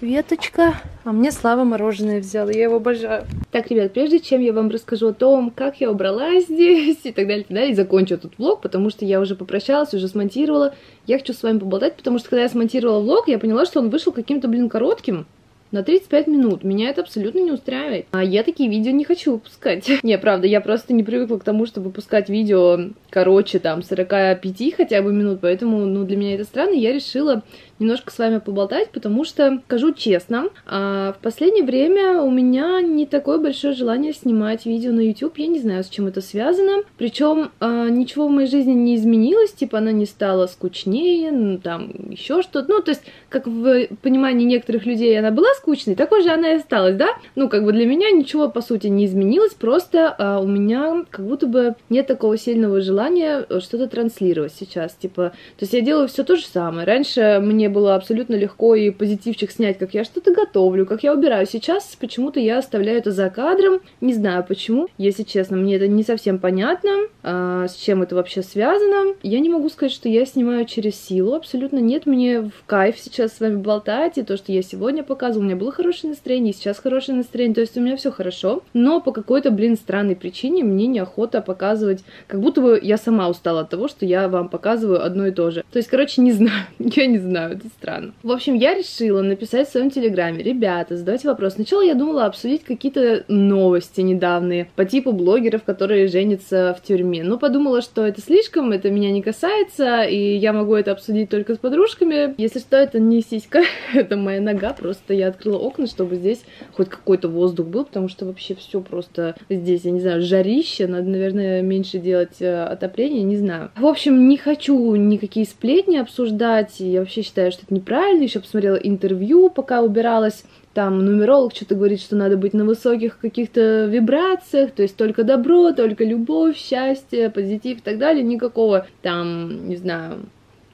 веточка. А мне Слава мороженое взяла, я его обожаю. Так, ребят, прежде чем я вам расскажу о том, как я убралась здесь и так далее, и так далее, и закончу этот влог, потому что я уже попрощалась, уже смонтировала, я хочу с вами поболтать, потому что когда я смонтировала влог, я поняла, что он вышел каким-то, блин, коротким на 35 минут. Меня это абсолютно не устраивает. А я такие видео не хочу выпускать. не, правда, я просто не привыкла к тому, чтобы выпускать видео короче, там, 45 хотя бы минут, поэтому, ну, для меня это странно. Я решила немножко с вами поболтать, потому что, скажу честно, а, в последнее время у меня не такое большое желание снимать видео на YouTube. Я не знаю, с чем это связано. Причем а, ничего в моей жизни не изменилось, типа она не стала скучнее, там еще что-то. Ну, то есть, как в понимании некоторых людей она была скучной, такой же она и осталась, да? Ну, как бы для меня ничего, по сути, не изменилось, просто а, у меня как будто бы нет такого сильного желания что-то транслировать сейчас, типа, то есть я делаю все то же самое. Раньше мне мне было абсолютно легко и позитивчик снять, как я что-то готовлю, как я убираю. Сейчас почему-то я оставляю это за кадром, не знаю почему, если честно, мне это не совсем понятно, а, с чем это вообще связано. Я не могу сказать, что я снимаю через силу, абсолютно нет, мне в кайф сейчас с вами болтать, и то, что я сегодня показывала, у меня было хорошее настроение, и сейчас хорошее настроение, то есть у меня все хорошо, но по какой-то, блин, странной причине мне неохота показывать, как будто бы я сама устала от того, что я вам показываю одно и то же. То есть, короче, не знаю, я не знаю, это странно. В общем, я решила написать в своем телеграме, ребята, задавайте вопрос. Сначала я думала обсудить какие-то новости недавние по типу блогеров, которые женятся в тюрьме. Но подумала, что это слишком, это меня не касается, и я могу это обсудить только с подружками. Если что, это не сиська, это моя нога, просто я открыла окна, чтобы здесь хоть какой-то воздух был, потому что вообще все просто здесь, я не знаю, жарище, надо, наверное, меньше делать э, отопление, не знаю. В общем, не хочу никакие сплетни обсуждать, я вообще считаю, что это неправильно. Еще посмотрела интервью, пока убиралась. Там нумеролог что-то говорит, что надо быть на высоких каких-то вибрациях, то есть только добро, только любовь, счастье, позитив и так далее. Никакого там, не знаю,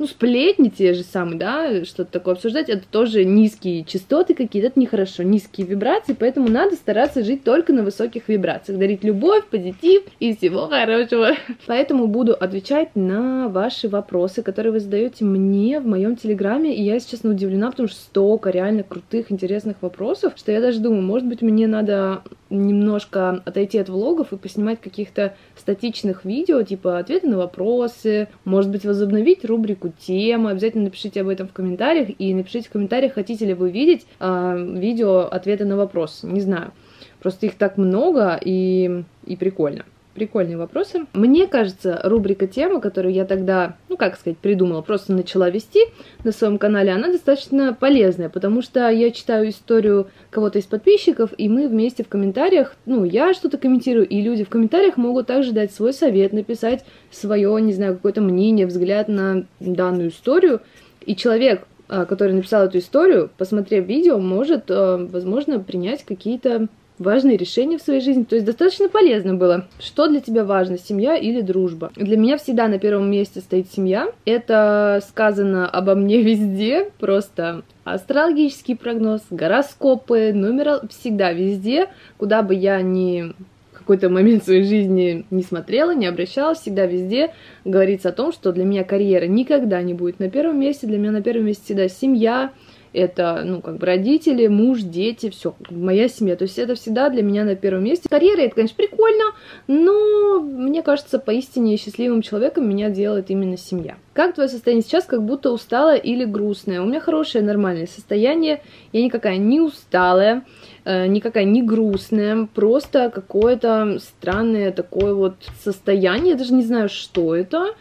ну, сплетни те же самые, да, что-то такое обсуждать, это тоже низкие частоты какие-то, это нехорошо, низкие вибрации, поэтому надо стараться жить только на высоких вибрациях, дарить любовь, позитив и всего хорошего. Поэтому буду отвечать на ваши вопросы, которые вы задаете мне в моем телеграме, и я, если честно, удивлена, потому что столько реально крутых, интересных вопросов, что я даже думаю, может быть, мне надо немножко отойти от влогов и поснимать каких-то статичных видео, типа ответы на вопросы, может быть, возобновить рубрику темы. Обязательно напишите об этом в комментариях и напишите в комментариях, хотите ли вы видеть э, видео ответы на вопросы. Не знаю. Просто их так много и, и прикольно. Прикольные вопросы. Мне кажется, рубрика тема, которую я тогда, ну как сказать, придумала, просто начала вести на своем канале, она достаточно полезная, потому что я читаю историю кого-то из подписчиков, и мы вместе в комментариях, ну, я что-то комментирую, и люди в комментариях могут также дать свой совет, написать свое, не знаю, какое-то мнение, взгляд на данную историю, и человек, а, который написал эту историю, посмотрев видео, может, а, возможно, принять какие-то важные решения в своей жизни. То есть достаточно полезно было. Что для тебя важно, семья или дружба? Для меня всегда на первом месте стоит семья. Это сказано обо мне везде, просто астрологический прогноз, гороскопы, номера всегда везде, куда бы я ни какой-то момент своей жизни не смотрела, не обращалась, всегда везде говорится о том, что для меня карьера никогда не будет на первом месте, для меня на первом месте всегда семья, это, ну, как бы родители, муж, дети, все, моя семья. То есть это всегда для меня на первом месте. Карьера, это, конечно, прикольно, но мне кажется, поистине счастливым человеком меня делает именно семья. Как твое состояние сейчас, как будто усталое или грустное? У меня хорошее, нормальное состояние, я никакая не усталая, э, никакая не грустная, просто какое-то странное такое вот состояние, я даже не знаю, что это,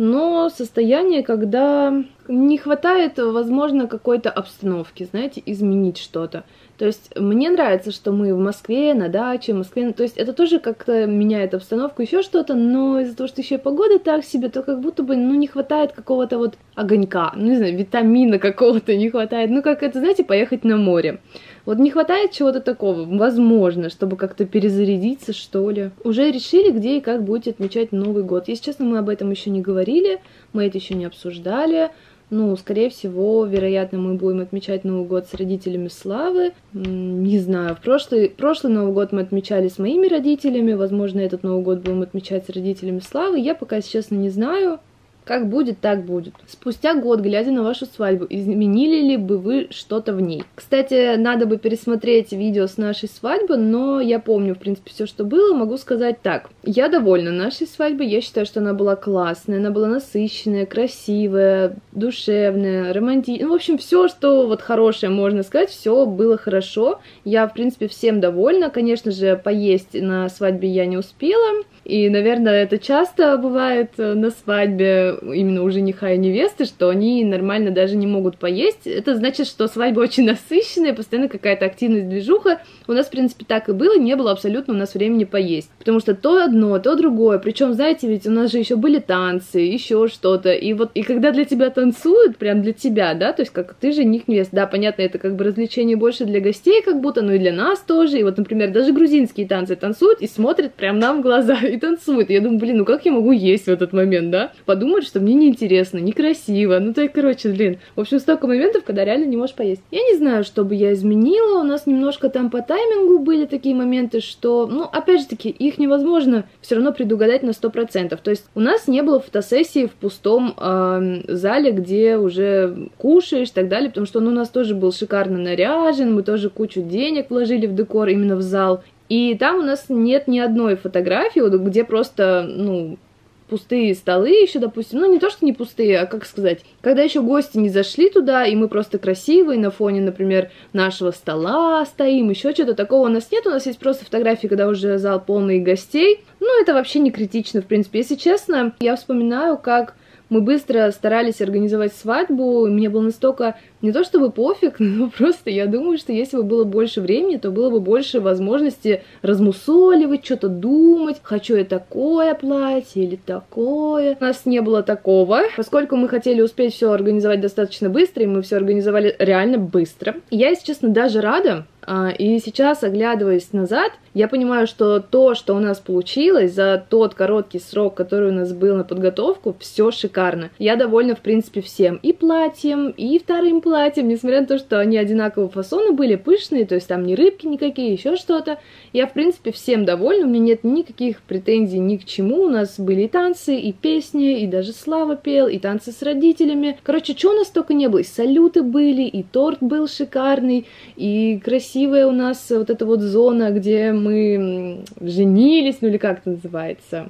но состояние, когда не хватает, возможно, какой-то обстановки, знаете, изменить что-то. То есть мне нравится, что мы в Москве, на даче, в Москве, то есть это тоже как-то меняет обстановку, еще что-то, но из-за того, что еще и погода так себе, то как будто бы, ну, не хватает какого-то вот огонька, ну, не знаю, витамина какого-то не хватает, ну, как это, знаете, поехать на море. Вот не хватает чего-то такого, возможно, чтобы как-то перезарядиться, что ли. Уже решили, где и как будете отмечать Новый год. Если честно, мы об этом еще не говорили, мы это еще не обсуждали, Ну, скорее всего, вероятно, мы будем отмечать Новый год с родителями Славы. Не знаю, в прошлый, прошлый Новый год мы отмечали с моими родителями, возможно, этот Новый год будем отмечать с родителями Славы. Я пока, если честно, не знаю. Как будет, так будет. Спустя год, глядя на вашу свадьбу, изменили ли бы вы что-то в ней? Кстати, надо бы пересмотреть видео с нашей свадьбы, но я помню, в принципе, все, что было. Могу сказать так. Я довольна нашей свадьбой. Я считаю, что она была классная, она была насыщенная, красивая, душевная, романтичная. Ну, в общем, все, что вот хорошее можно сказать, все было хорошо. Я, в принципе, всем довольна. Конечно же, поесть на свадьбе я не успела. И, наверное, это часто бывает э, на свадьбе именно у жениха и невесты, что они нормально даже не могут поесть. Это значит, что свадьба очень насыщенная, постоянно какая-то активность, движуха. У нас, в принципе, так и было, не было абсолютно у нас времени поесть. Потому что то одно, то другое. Причем, знаете, ведь у нас же еще были танцы, еще что-то. И вот, и когда для тебя танцуют, прям для тебя, да, то есть как ты жених невест, да, понятно, это как бы развлечение больше для гостей, как будто, но и для нас тоже. И вот, например, даже грузинские танцы танцуют и смотрят прям нам в глаза и танцуют. И я думаю, блин, ну как я могу есть в этот момент, да? Подумают, что мне неинтересно, некрасиво. Ну, то, короче, блин. В общем, столько моментов, когда реально не можешь поесть. Я не знаю, что бы я изменила. У нас немножко там по таймингу были такие моменты, что, ну, опять же таки, их невозможно все равно предугадать на 100%. То есть у нас не было фотосессии в пустом э, зале, где уже кушаешь и так далее, потому что он у нас тоже был шикарно наряжен, мы тоже кучу денег вложили в декор именно в зал. И там у нас нет ни одной фотографии, где просто, ну, пустые столы еще, допустим, ну не то, что не пустые, а как сказать, когда еще гости не зашли туда, и мы просто красивые на фоне, например, нашего стола стоим, еще что-то такого у нас нет, у нас есть просто фотографии, когда уже зал полный гостей, ну это вообще не критично, в принципе, если честно, я вспоминаю, как мы быстро старались организовать свадьбу, и мне было настолько не то чтобы пофиг, но просто я думаю, что если бы было больше времени, то было бы больше возможности размусоливать, что-то думать, хочу я такое платье или такое. У нас не было такого, поскольку мы хотели успеть все организовать достаточно быстро, и мы все организовали реально быстро. Я, если честно, даже рада, и сейчас, оглядываясь назад, я понимаю, что то, что у нас получилось за тот короткий срок, который у нас был на подготовку, все шикарно. Я довольна, в принципе, всем. И платьем, и вторым платьем, несмотря на то, что они одинакового фасона были, пышные, то есть там ни рыбки никакие, еще что-то. Я, в принципе, всем довольна, у меня нет никаких претензий ни к чему. У нас были и танцы, и песни, и даже Слава пел, и танцы с родителями. Короче, что у нас только не было. И салюты были, и торт был шикарный, и красивая у нас вот эта вот зона, где мы женились, ну или как это называется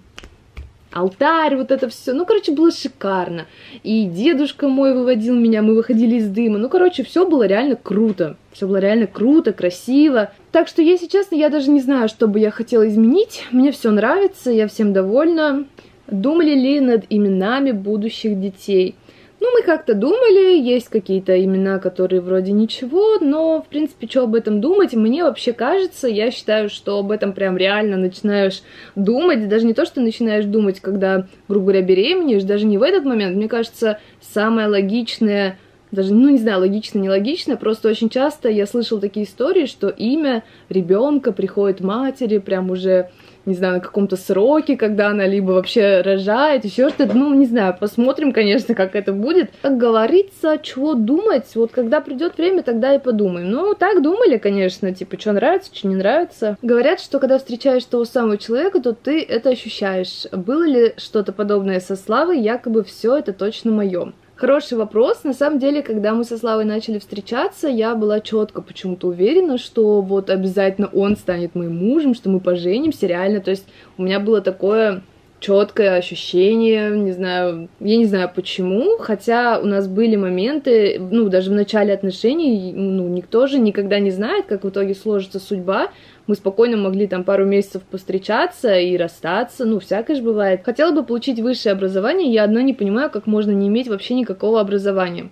алтарь, вот это все. Ну, короче, было шикарно. И дедушка мой выводил меня, мы выходили из дыма. Ну, короче, все было реально круто. Все было реально круто, красиво. Так что, если честно, я даже не знаю, что бы я хотела изменить. Мне все нравится, я всем довольна. Думали ли над именами будущих детей? Ну, мы как-то думали, есть какие-то имена, которые вроде ничего, но, в принципе, что об этом думать, мне вообще кажется, я считаю, что об этом прям реально начинаешь думать, даже не то, что начинаешь думать, когда, грубо говоря, беременеешь, даже не в этот момент, мне кажется, самое логичное даже, ну, не знаю, логично, нелогично, просто очень часто я слышала такие истории, что имя ребенка приходит матери прям уже не знаю, на каком-то сроке, когда она либо вообще рожает, еще что-то, ну, не знаю, посмотрим, конечно, как это будет. Как говорится, чего думать, вот когда придет время, тогда и подумаем. Ну, так думали, конечно, типа, что нравится, что не нравится. Говорят, что когда встречаешь того самого человека, то ты это ощущаешь. Было ли что-то подобное со Славой, якобы все это точно мое. Хороший вопрос. На самом деле, когда мы со Славой начали встречаться, я была четко почему-то уверена, что вот обязательно он станет моим мужем, что мы поженимся реально. То есть у меня было такое четкое ощущение, не знаю, я не знаю почему, хотя у нас были моменты, ну, даже в начале отношений, ну, никто же никогда не знает, как в итоге сложится судьба, мы спокойно могли там пару месяцев постречаться и расстаться, ну, всякое же бывает. Хотела бы получить высшее образование, я одно не понимаю, как можно не иметь вообще никакого образования.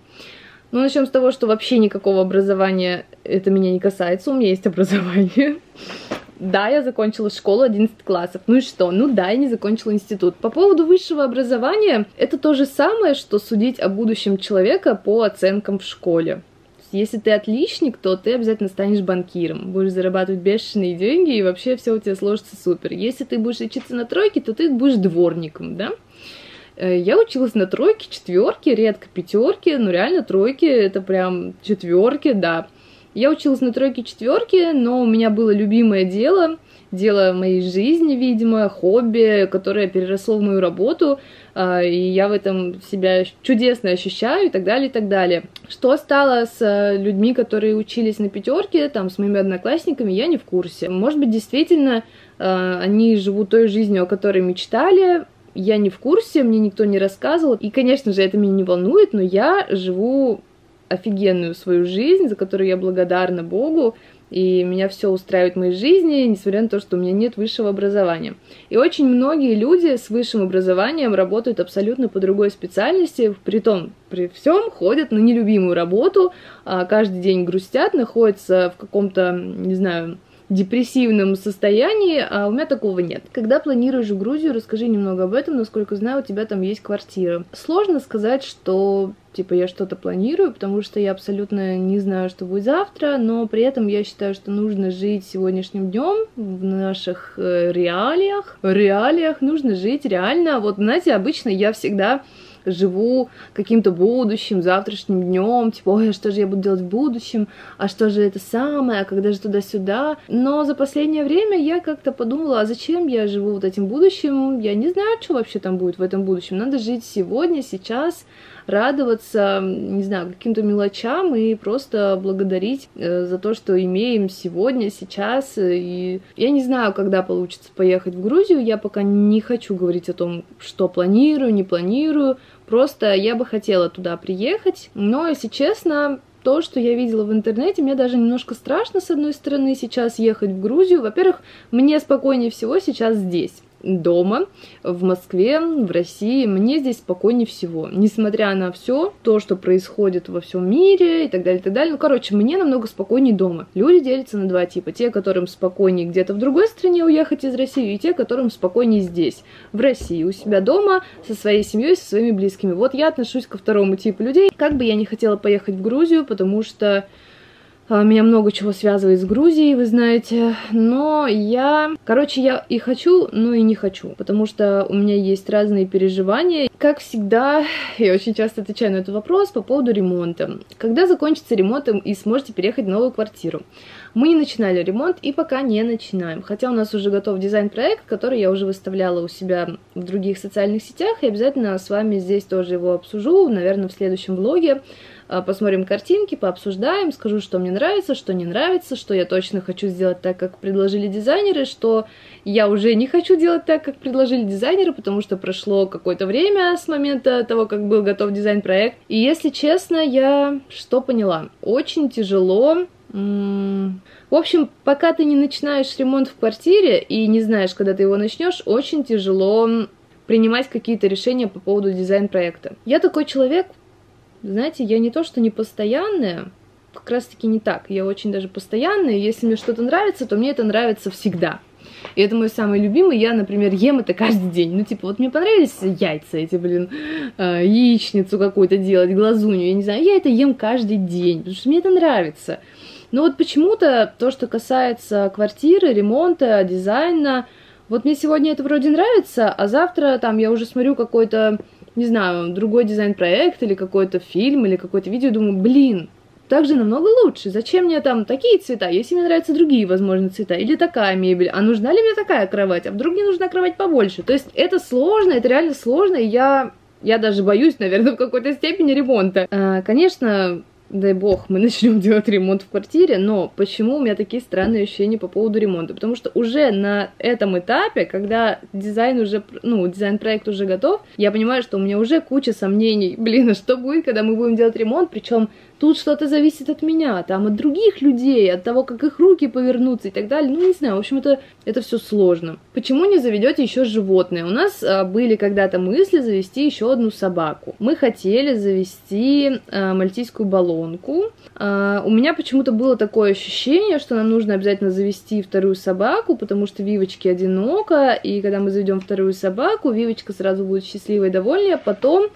Ну, начнем с того, что вообще никакого образования это меня не касается, у меня есть образование. Да, я закончила школу 11 классов. Ну и что? Ну да, я не закончила институт. По поводу высшего образования, это то же самое, что судить о будущем человека по оценкам в школе. Если ты отличник, то ты обязательно станешь банкиром, будешь зарабатывать бешеные деньги, и вообще все у тебя сложится супер. Если ты будешь учиться на тройке, то ты будешь дворником, да? Э, я училась на тройке, четверке, редко пятерке, но реально тройки это прям четверки, да. Я училась на тройке, четверке, но у меня было любимое дело, дело моей жизни, видимо, хобби, которое переросло в мою работу, а, и я в этом себя чудесно ощущаю и так далее, и так далее. Что стало с э, людьми, которые учились на пятерке, там, с моими одноклассниками, я не в курсе. Может быть, действительно, э, они живут той жизнью, о которой мечтали, я не в курсе, мне никто не рассказывал. И, конечно же, это меня не волнует, но я живу офигенную свою жизнь, за которую я благодарна Богу, и меня все устраивает в моей жизни, несмотря на то, что у меня нет высшего образования. И очень многие люди с высшим образованием работают абсолютно по другой специальности, при том, при всем ходят на нелюбимую работу, а каждый день грустят, находятся в каком-то, не знаю, депрессивном состоянии, а у меня такого нет. Когда планируешь в Грузию, расскажи немного об этом, насколько знаю, у тебя там есть квартира. Сложно сказать, что типа я что-то планирую, потому что я абсолютно не знаю, что будет завтра, но при этом я считаю, что нужно жить сегодняшним днем в наших э, реалиях. В реалиях нужно жить реально. Вот, знаете, обычно я всегда живу каким-то будущим, завтрашним днем, типа, ой, а что же я буду делать в будущем, а что же это самое, а когда же туда-сюда. Но за последнее время я как-то подумала, а зачем я живу вот этим будущим, я не знаю, что вообще там будет в этом будущем. Надо жить сегодня, сейчас, радоваться, не знаю, каким-то мелочам и просто благодарить э, за то, что имеем сегодня, сейчас. И я не знаю, когда получится поехать в Грузию, я пока не хочу говорить о том, что планирую, не планирую. Просто я бы хотела туда приехать, но, если честно, то, что я видела в интернете, мне даже немножко страшно, с одной стороны, сейчас ехать в Грузию. Во-первых, мне спокойнее всего сейчас здесь дома, в Москве, в России, мне здесь спокойнее всего. Несмотря на все то, что происходит во всем мире и так далее, и так далее. Ну, короче, мне намного спокойнее дома. Люди делятся на два типа. Те, которым спокойнее где-то в другой стране уехать из России, и те, которым спокойнее здесь, в России, у себя дома, со своей семьей, со своими близкими. Вот я отношусь ко второму типу людей. Как бы я не хотела поехать в Грузию, потому что меня много чего связывает с Грузией, вы знаете. Но я... Короче, я и хочу, но и не хочу. Потому что у меня есть разные переживания. Как всегда, я очень часто отвечаю на этот вопрос по поводу ремонта. Когда закончится ремонт и сможете переехать в новую квартиру? Мы не начинали ремонт и пока не начинаем. Хотя у нас уже готов дизайн-проект, который я уже выставляла у себя в других социальных сетях. И обязательно с вами здесь тоже его обсужу, наверное, в следующем влоге. А, посмотрим картинки, пообсуждаем, скажу, что мне нравится, что не нравится, что я точно хочу сделать так, как предложили дизайнеры, что я уже не хочу делать так, как предложили дизайнеры, потому что прошло какое-то время с момента того, как был готов дизайн-проект. И если честно, я что поняла? Очень тяжело в общем, пока ты не начинаешь ремонт в квартире и не знаешь, когда ты его начнешь, очень тяжело принимать какие-то решения по поводу дизайн-проекта. Я такой человек, знаете, я не то, что не постоянная, как раз таки не так. Я очень даже постоянная, если мне что-то нравится, то мне это нравится всегда. И это мой самый любимый. Я, например, ем это каждый день. Ну, типа, вот мне понравились яйца эти, блин, э, яичницу какую-то делать, глазунью, я не знаю. Я это ем каждый день, потому что мне это нравится. Но вот почему-то то, что касается квартиры, ремонта, дизайна, вот мне сегодня это вроде нравится, а завтра там я уже смотрю какой-то не знаю, другой дизайн-проект или какой-то фильм или какое-то видео, думаю, блин, так же намного лучше. Зачем мне там такие цвета, если мне нравятся другие, возможно, цвета, или такая мебель, а нужна ли мне такая кровать, а вдруг мне нужна кровать побольше. То есть это сложно, это реально сложно, и я, я даже боюсь, наверное, в какой-то степени ремонта. А, конечно, дай бог, мы начнем делать ремонт в квартире, но почему у меня такие странные ощущения по поводу ремонта? Потому что уже на этом этапе, когда дизайн уже, ну, дизайн-проект уже готов, я понимаю, что у меня уже куча сомнений. Блин, а что будет, когда мы будем делать ремонт, причем Тут что-то зависит от меня, там от других людей, от того, как их руки повернутся и так далее. Ну, не знаю, в общем, это, это все сложно. Почему не заведете еще животное? У нас а, были когда-то мысли завести еще одну собаку. Мы хотели завести а, мальтийскую баллонку. А, у меня почему-то было такое ощущение, что нам нужно обязательно завести вторую собаку, потому что Вивочке одиноко, и когда мы заведем вторую собаку, Вивочка сразу будет счастливой и довольной, а потом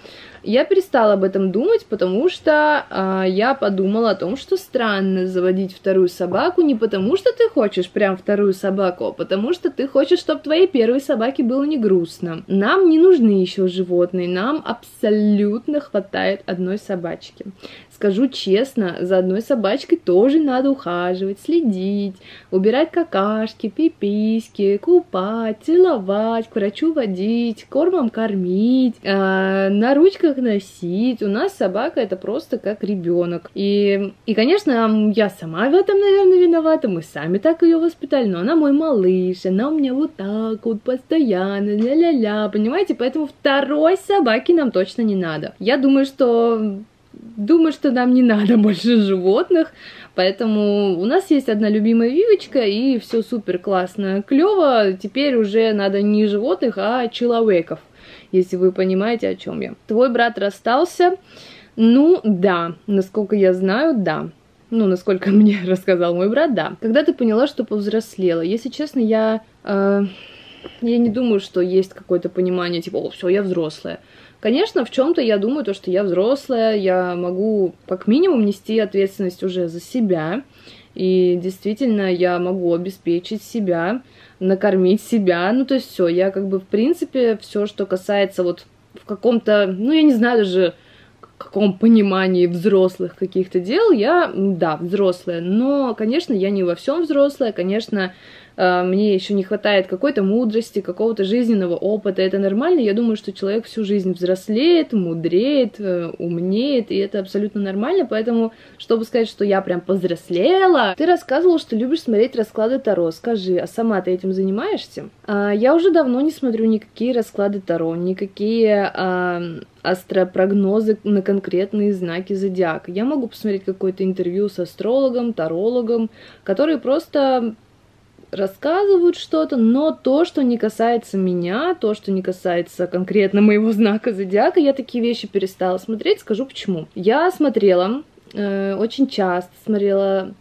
Я перестала об этом думать, потому что э, я подумала о том, что странно заводить вторую собаку не потому, что ты хочешь прям вторую собаку, а потому что ты хочешь, чтобы твоей первой собаке было не грустно. Нам не нужны еще животные, нам абсолютно хватает одной собачки. Скажу честно, за одной собачкой тоже надо ухаживать, следить, убирать какашки, пиписьки, купать, целовать, к врачу водить, кормом кормить, э, на ручках носить. У нас собака это просто как ребенок. И, и, конечно, я сама в этом, наверное, виновата. Мы сами так ее воспитали, но она мой малыш, она у меня вот так вот постоянно, ля-ля-ля, понимаете? Поэтому второй собаки нам точно не надо. Я думаю, что думаю, что нам не надо больше животных, поэтому у нас есть одна любимая Вивочка, и все супер классно, клево. Теперь уже надо не животных, а человеков, если вы понимаете, о чем я. Твой брат расстался? Ну, да, насколько я знаю, да. Ну, насколько мне рассказал мой брат, да. Когда ты поняла, что повзрослела? Если честно, я... Э, я не думаю, что есть какое-то понимание, типа, о, все, я взрослая. Конечно, в чем-то я думаю, то, что я взрослая, я могу как минимум нести ответственность уже за себя, и действительно я могу обеспечить себя, накормить себя, ну то есть все, я как бы в принципе все, что касается вот в каком-то, ну я не знаю даже каком понимании взрослых каких-то дел, я, да, взрослая, но, конечно, я не во всем взрослая, конечно, мне еще не хватает какой-то мудрости, какого-то жизненного опыта. Это нормально. Я думаю, что человек всю жизнь взрослеет, мудреет, э, умнеет, и это абсолютно нормально. Поэтому, чтобы сказать, что я прям повзрослела, ты рассказывала, что любишь смотреть расклады Таро. Скажи, а сама ты этим занимаешься? А, я уже давно не смотрю никакие расклады Таро, никакие а, астропрогнозы на конкретные знаки зодиака. Я могу посмотреть какое-то интервью с астрологом, тарологом, которые просто рассказывают что-то, но то, что не касается меня, то, что не касается конкретно моего знака зодиака, я такие вещи перестала смотреть. Скажу почему. Я смотрела э, очень часто, смотрела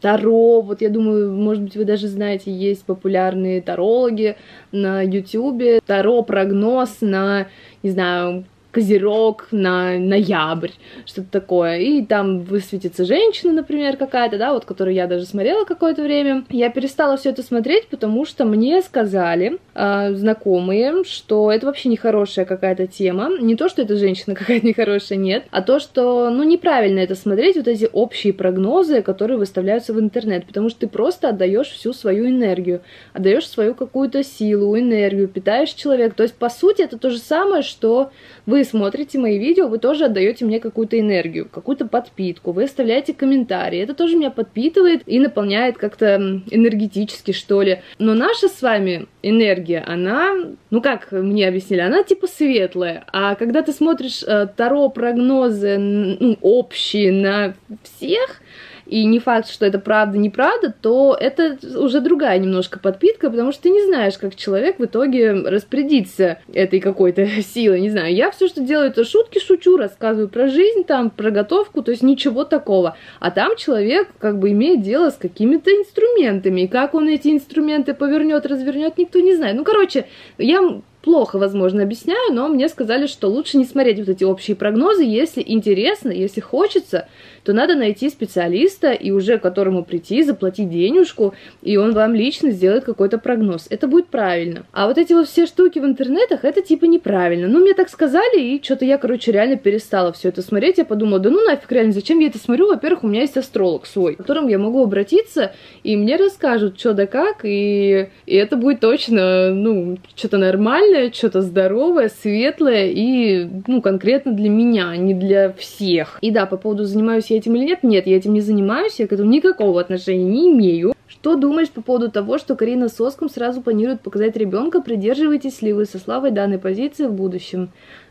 Таро, вот я думаю, может быть, вы даже знаете, есть популярные тарологи на Ютубе, Таро-прогноз на, не знаю, козерог на ноябрь, что-то такое. И там высветится женщина, например, какая-то, да, вот, которую я даже смотрела какое-то время. Я перестала все это смотреть, потому что мне сказали э, знакомые, что это вообще нехорошая какая-то тема. Не то, что эта женщина какая-то нехорошая, нет, а то, что, ну, неправильно это смотреть, вот эти общие прогнозы, которые выставляются в интернет, потому что ты просто отдаешь всю свою энергию, отдаешь свою какую-то силу, энергию, питаешь человека. То есть, по сути, это то же самое, что вы смотрите мои видео, вы тоже отдаете мне какую-то энергию, какую-то подпитку, вы оставляете комментарии. Это тоже меня подпитывает и наполняет как-то энергетически, что ли. Но наша с вами энергия, она, ну как мне объяснили, она типа светлая. А когда ты смотришь э, Таро прогнозы ну, общие на всех, и не факт, что это правда, неправда, то это уже другая немножко подпитка, потому что ты не знаешь, как человек в итоге распорядится этой какой-то силой, не знаю. Я все, что делаю, это шутки шучу, рассказываю про жизнь, там, про готовку, то есть ничего такого. А там человек как бы имеет дело с какими-то инструментами, и как он эти инструменты повернет, развернет, никто не знает. Ну, короче, я плохо, возможно, объясняю, но мне сказали, что лучше не смотреть вот эти общие прогнозы, если интересно, если хочется, то надо найти специалиста и уже к которому прийти, заплатить денежку, и он вам лично сделает какой-то прогноз. Это будет правильно. А вот эти вот все штуки в интернетах, это типа неправильно. Ну, мне так сказали, и что-то я, короче, реально перестала все это смотреть. Я подумала, да ну нафиг, реально, зачем я это смотрю? Во-первых, у меня есть астролог свой, к которому я могу обратиться, и мне расскажут, что да как, и, и это будет точно, ну, что-то нормальное, что-то здоровое, светлое, и, ну, конкретно для меня, не для всех. И да, по поводу занимаюсь я этим или нет? Нет, я этим не занимаюсь, я к этому никакого отношения не имею. Что думаешь по поводу того, что Карина Соском сразу планирует показать ребенка? Придерживаетесь ли вы со Славой данной позиции в будущем?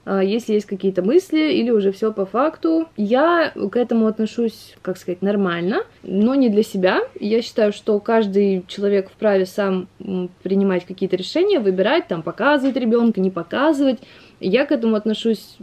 А, если есть какие-то мысли или уже все по факту. Я к этому отношусь, как сказать, нормально, но не для себя. Я считаю, что каждый человек вправе сам принимать какие-то решения, выбирать, там, показывать ребенка, не показывать. Я к этому отношусь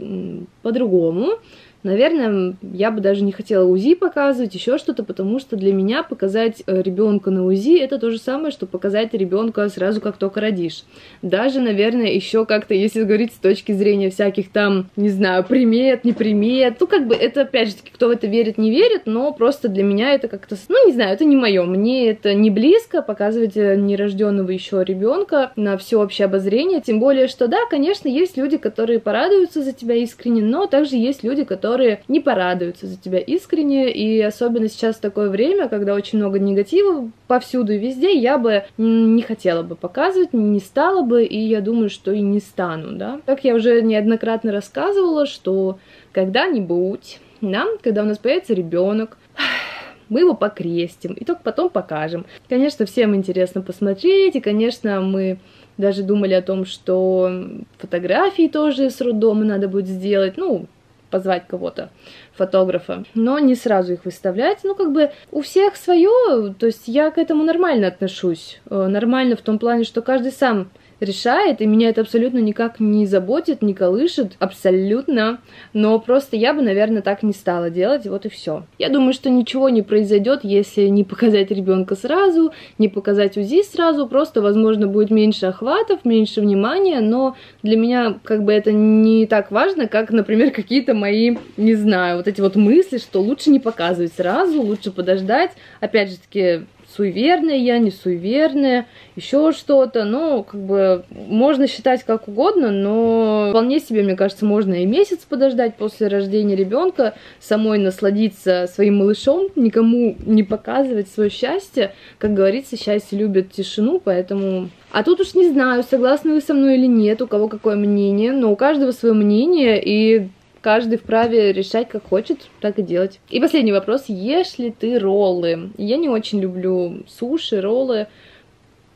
по-другому. Наверное, я бы даже не хотела УЗИ показывать, еще что-то, потому что для меня показать э, ребенка на УЗИ это то же самое, что показать ребенка сразу, как только родишь. Даже, наверное, еще как-то, если говорить с точки зрения всяких там, не знаю, примет, не примет, ну, как бы это, опять же таки, кто в это верит, не верит, но просто для меня это как-то, ну, не знаю, это не мое, мне это не близко показывать э, нерожденного еще ребенка на всеобщее обозрение, тем более, что да, конечно, есть люди, которые порадуются за тебя искренне, но также есть люди, которые не порадуются за тебя искренне, и особенно сейчас такое время, когда очень много негатива повсюду и везде, я бы не хотела бы показывать, не стала бы, и я думаю, что и не стану, да. Как я уже неоднократно рассказывала, что когда-нибудь нам, когда у нас появится ребенок, мы его покрестим, и только потом покажем. Конечно, всем интересно посмотреть, и, конечно, мы даже думали о том, что фотографии тоже с роддома надо будет сделать, ну, позвать кого-то, фотографа, но не сразу их выставлять. Ну, как бы у всех свое, то есть я к этому нормально отношусь. Э, нормально в том плане, что каждый сам решает, и меня это абсолютно никак не заботит, не колышет, абсолютно. Но просто я бы, наверное, так не стала делать, вот и все. Я думаю, что ничего не произойдет, если не показать ребенка сразу, не показать УЗИ сразу, просто, возможно, будет меньше охватов, меньше внимания, но для меня как бы это не так важно, как, например, какие-то мои, не знаю, вот эти вот мысли, что лучше не показывать сразу, лучше подождать. Опять же таки, суеверная я, не суеверная, еще что-то. Ну, как бы можно считать как угодно, но вполне себе, мне кажется, можно и месяц подождать после рождения ребенка, самой насладиться своим малышом, никому не показывать свое счастье. Как говорится, счастье любит тишину, поэтому... А тут уж не знаю, согласны вы со мной или нет, у кого какое мнение, но у каждого свое мнение, и каждый вправе решать, как хочет, так и делать. И последний вопрос. Ешь ли ты роллы? Я не очень люблю суши, роллы.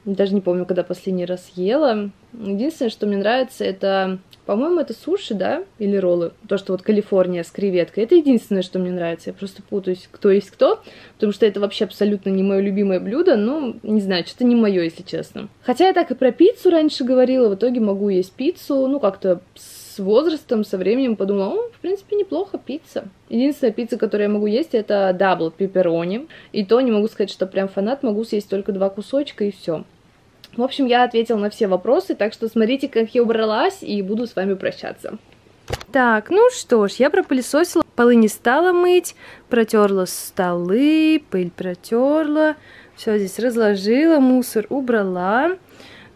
Даже не помню, когда последний раз ела. Единственное, что мне нравится, это, по-моему, это суши, да, или роллы. То, что вот Калифорния с креветкой. Это единственное, что мне нравится. Я просто путаюсь, кто есть кто, потому что это вообще абсолютно не мое любимое блюдо. Ну, не знаю, что-то не мое, если честно. Хотя я так и про пиццу раньше говорила. В итоге могу есть пиццу, ну, как-то с возрастом, со временем подумала, о, в принципе, неплохо, пицца. Единственная пицца, которую я могу есть, это double пепперони. И то не могу сказать, что прям фанат, могу съесть только два кусочка и все. В общем, я ответила на все вопросы, так что смотрите, как я убралась, и буду с вами прощаться. Так, ну что ж, я пропылесосила, полы не стала мыть, протерла столы, пыль протерла, все здесь разложила, мусор убрала.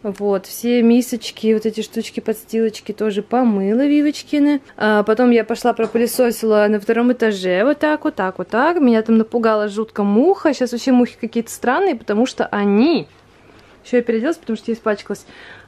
Вот, все мисочки, вот эти штучки, подстилочки тоже помыла Вивочкины. А потом я пошла пропылесосила на втором этаже, вот так, вот так, вот так. Меня там напугала жутко муха. Сейчас вообще мухи какие-то странные, потому что они... Еще я переоделась, потому что я испачкалась.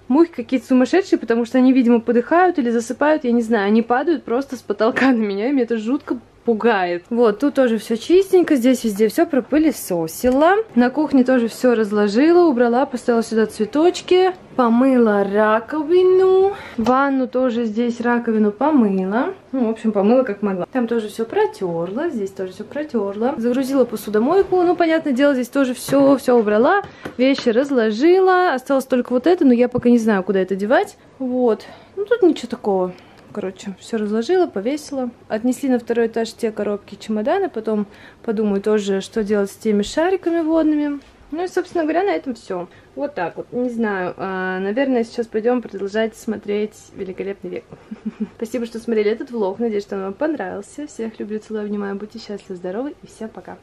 Мухи какие-то сумасшедшие, потому что они, видимо, подыхают или засыпают, я не знаю. Они падают просто с потолка на меня, и мне это жутко пугает. Вот, тут тоже все чистенько, здесь везде все пропылесосила. На кухне тоже все разложила, убрала, поставила сюда цветочки. Помыла раковину. Ванну тоже здесь раковину помыла. Ну, в общем, помыла как могла. Там тоже все протерла, здесь тоже все протерла. Загрузила посудомойку. Ну, понятное дело, здесь тоже все, все убрала. Вещи разложила. Осталось только вот это, но я пока не знаю, куда это девать. Вот. Ну, тут ничего такого короче, все разложила, повесила. Отнесли на второй этаж те коробки чемоданы, потом подумаю тоже, что делать с теми шариками водными. Ну и, собственно говоря, на этом все. Вот так вот. Не знаю, а, наверное, сейчас пойдем продолжать смотреть «Великолепный век». Спасибо, что смотрели этот влог. Надеюсь, что он вам понравился. Всех люблю, целую, обнимаю. Будьте счастливы, здоровы и всем пока.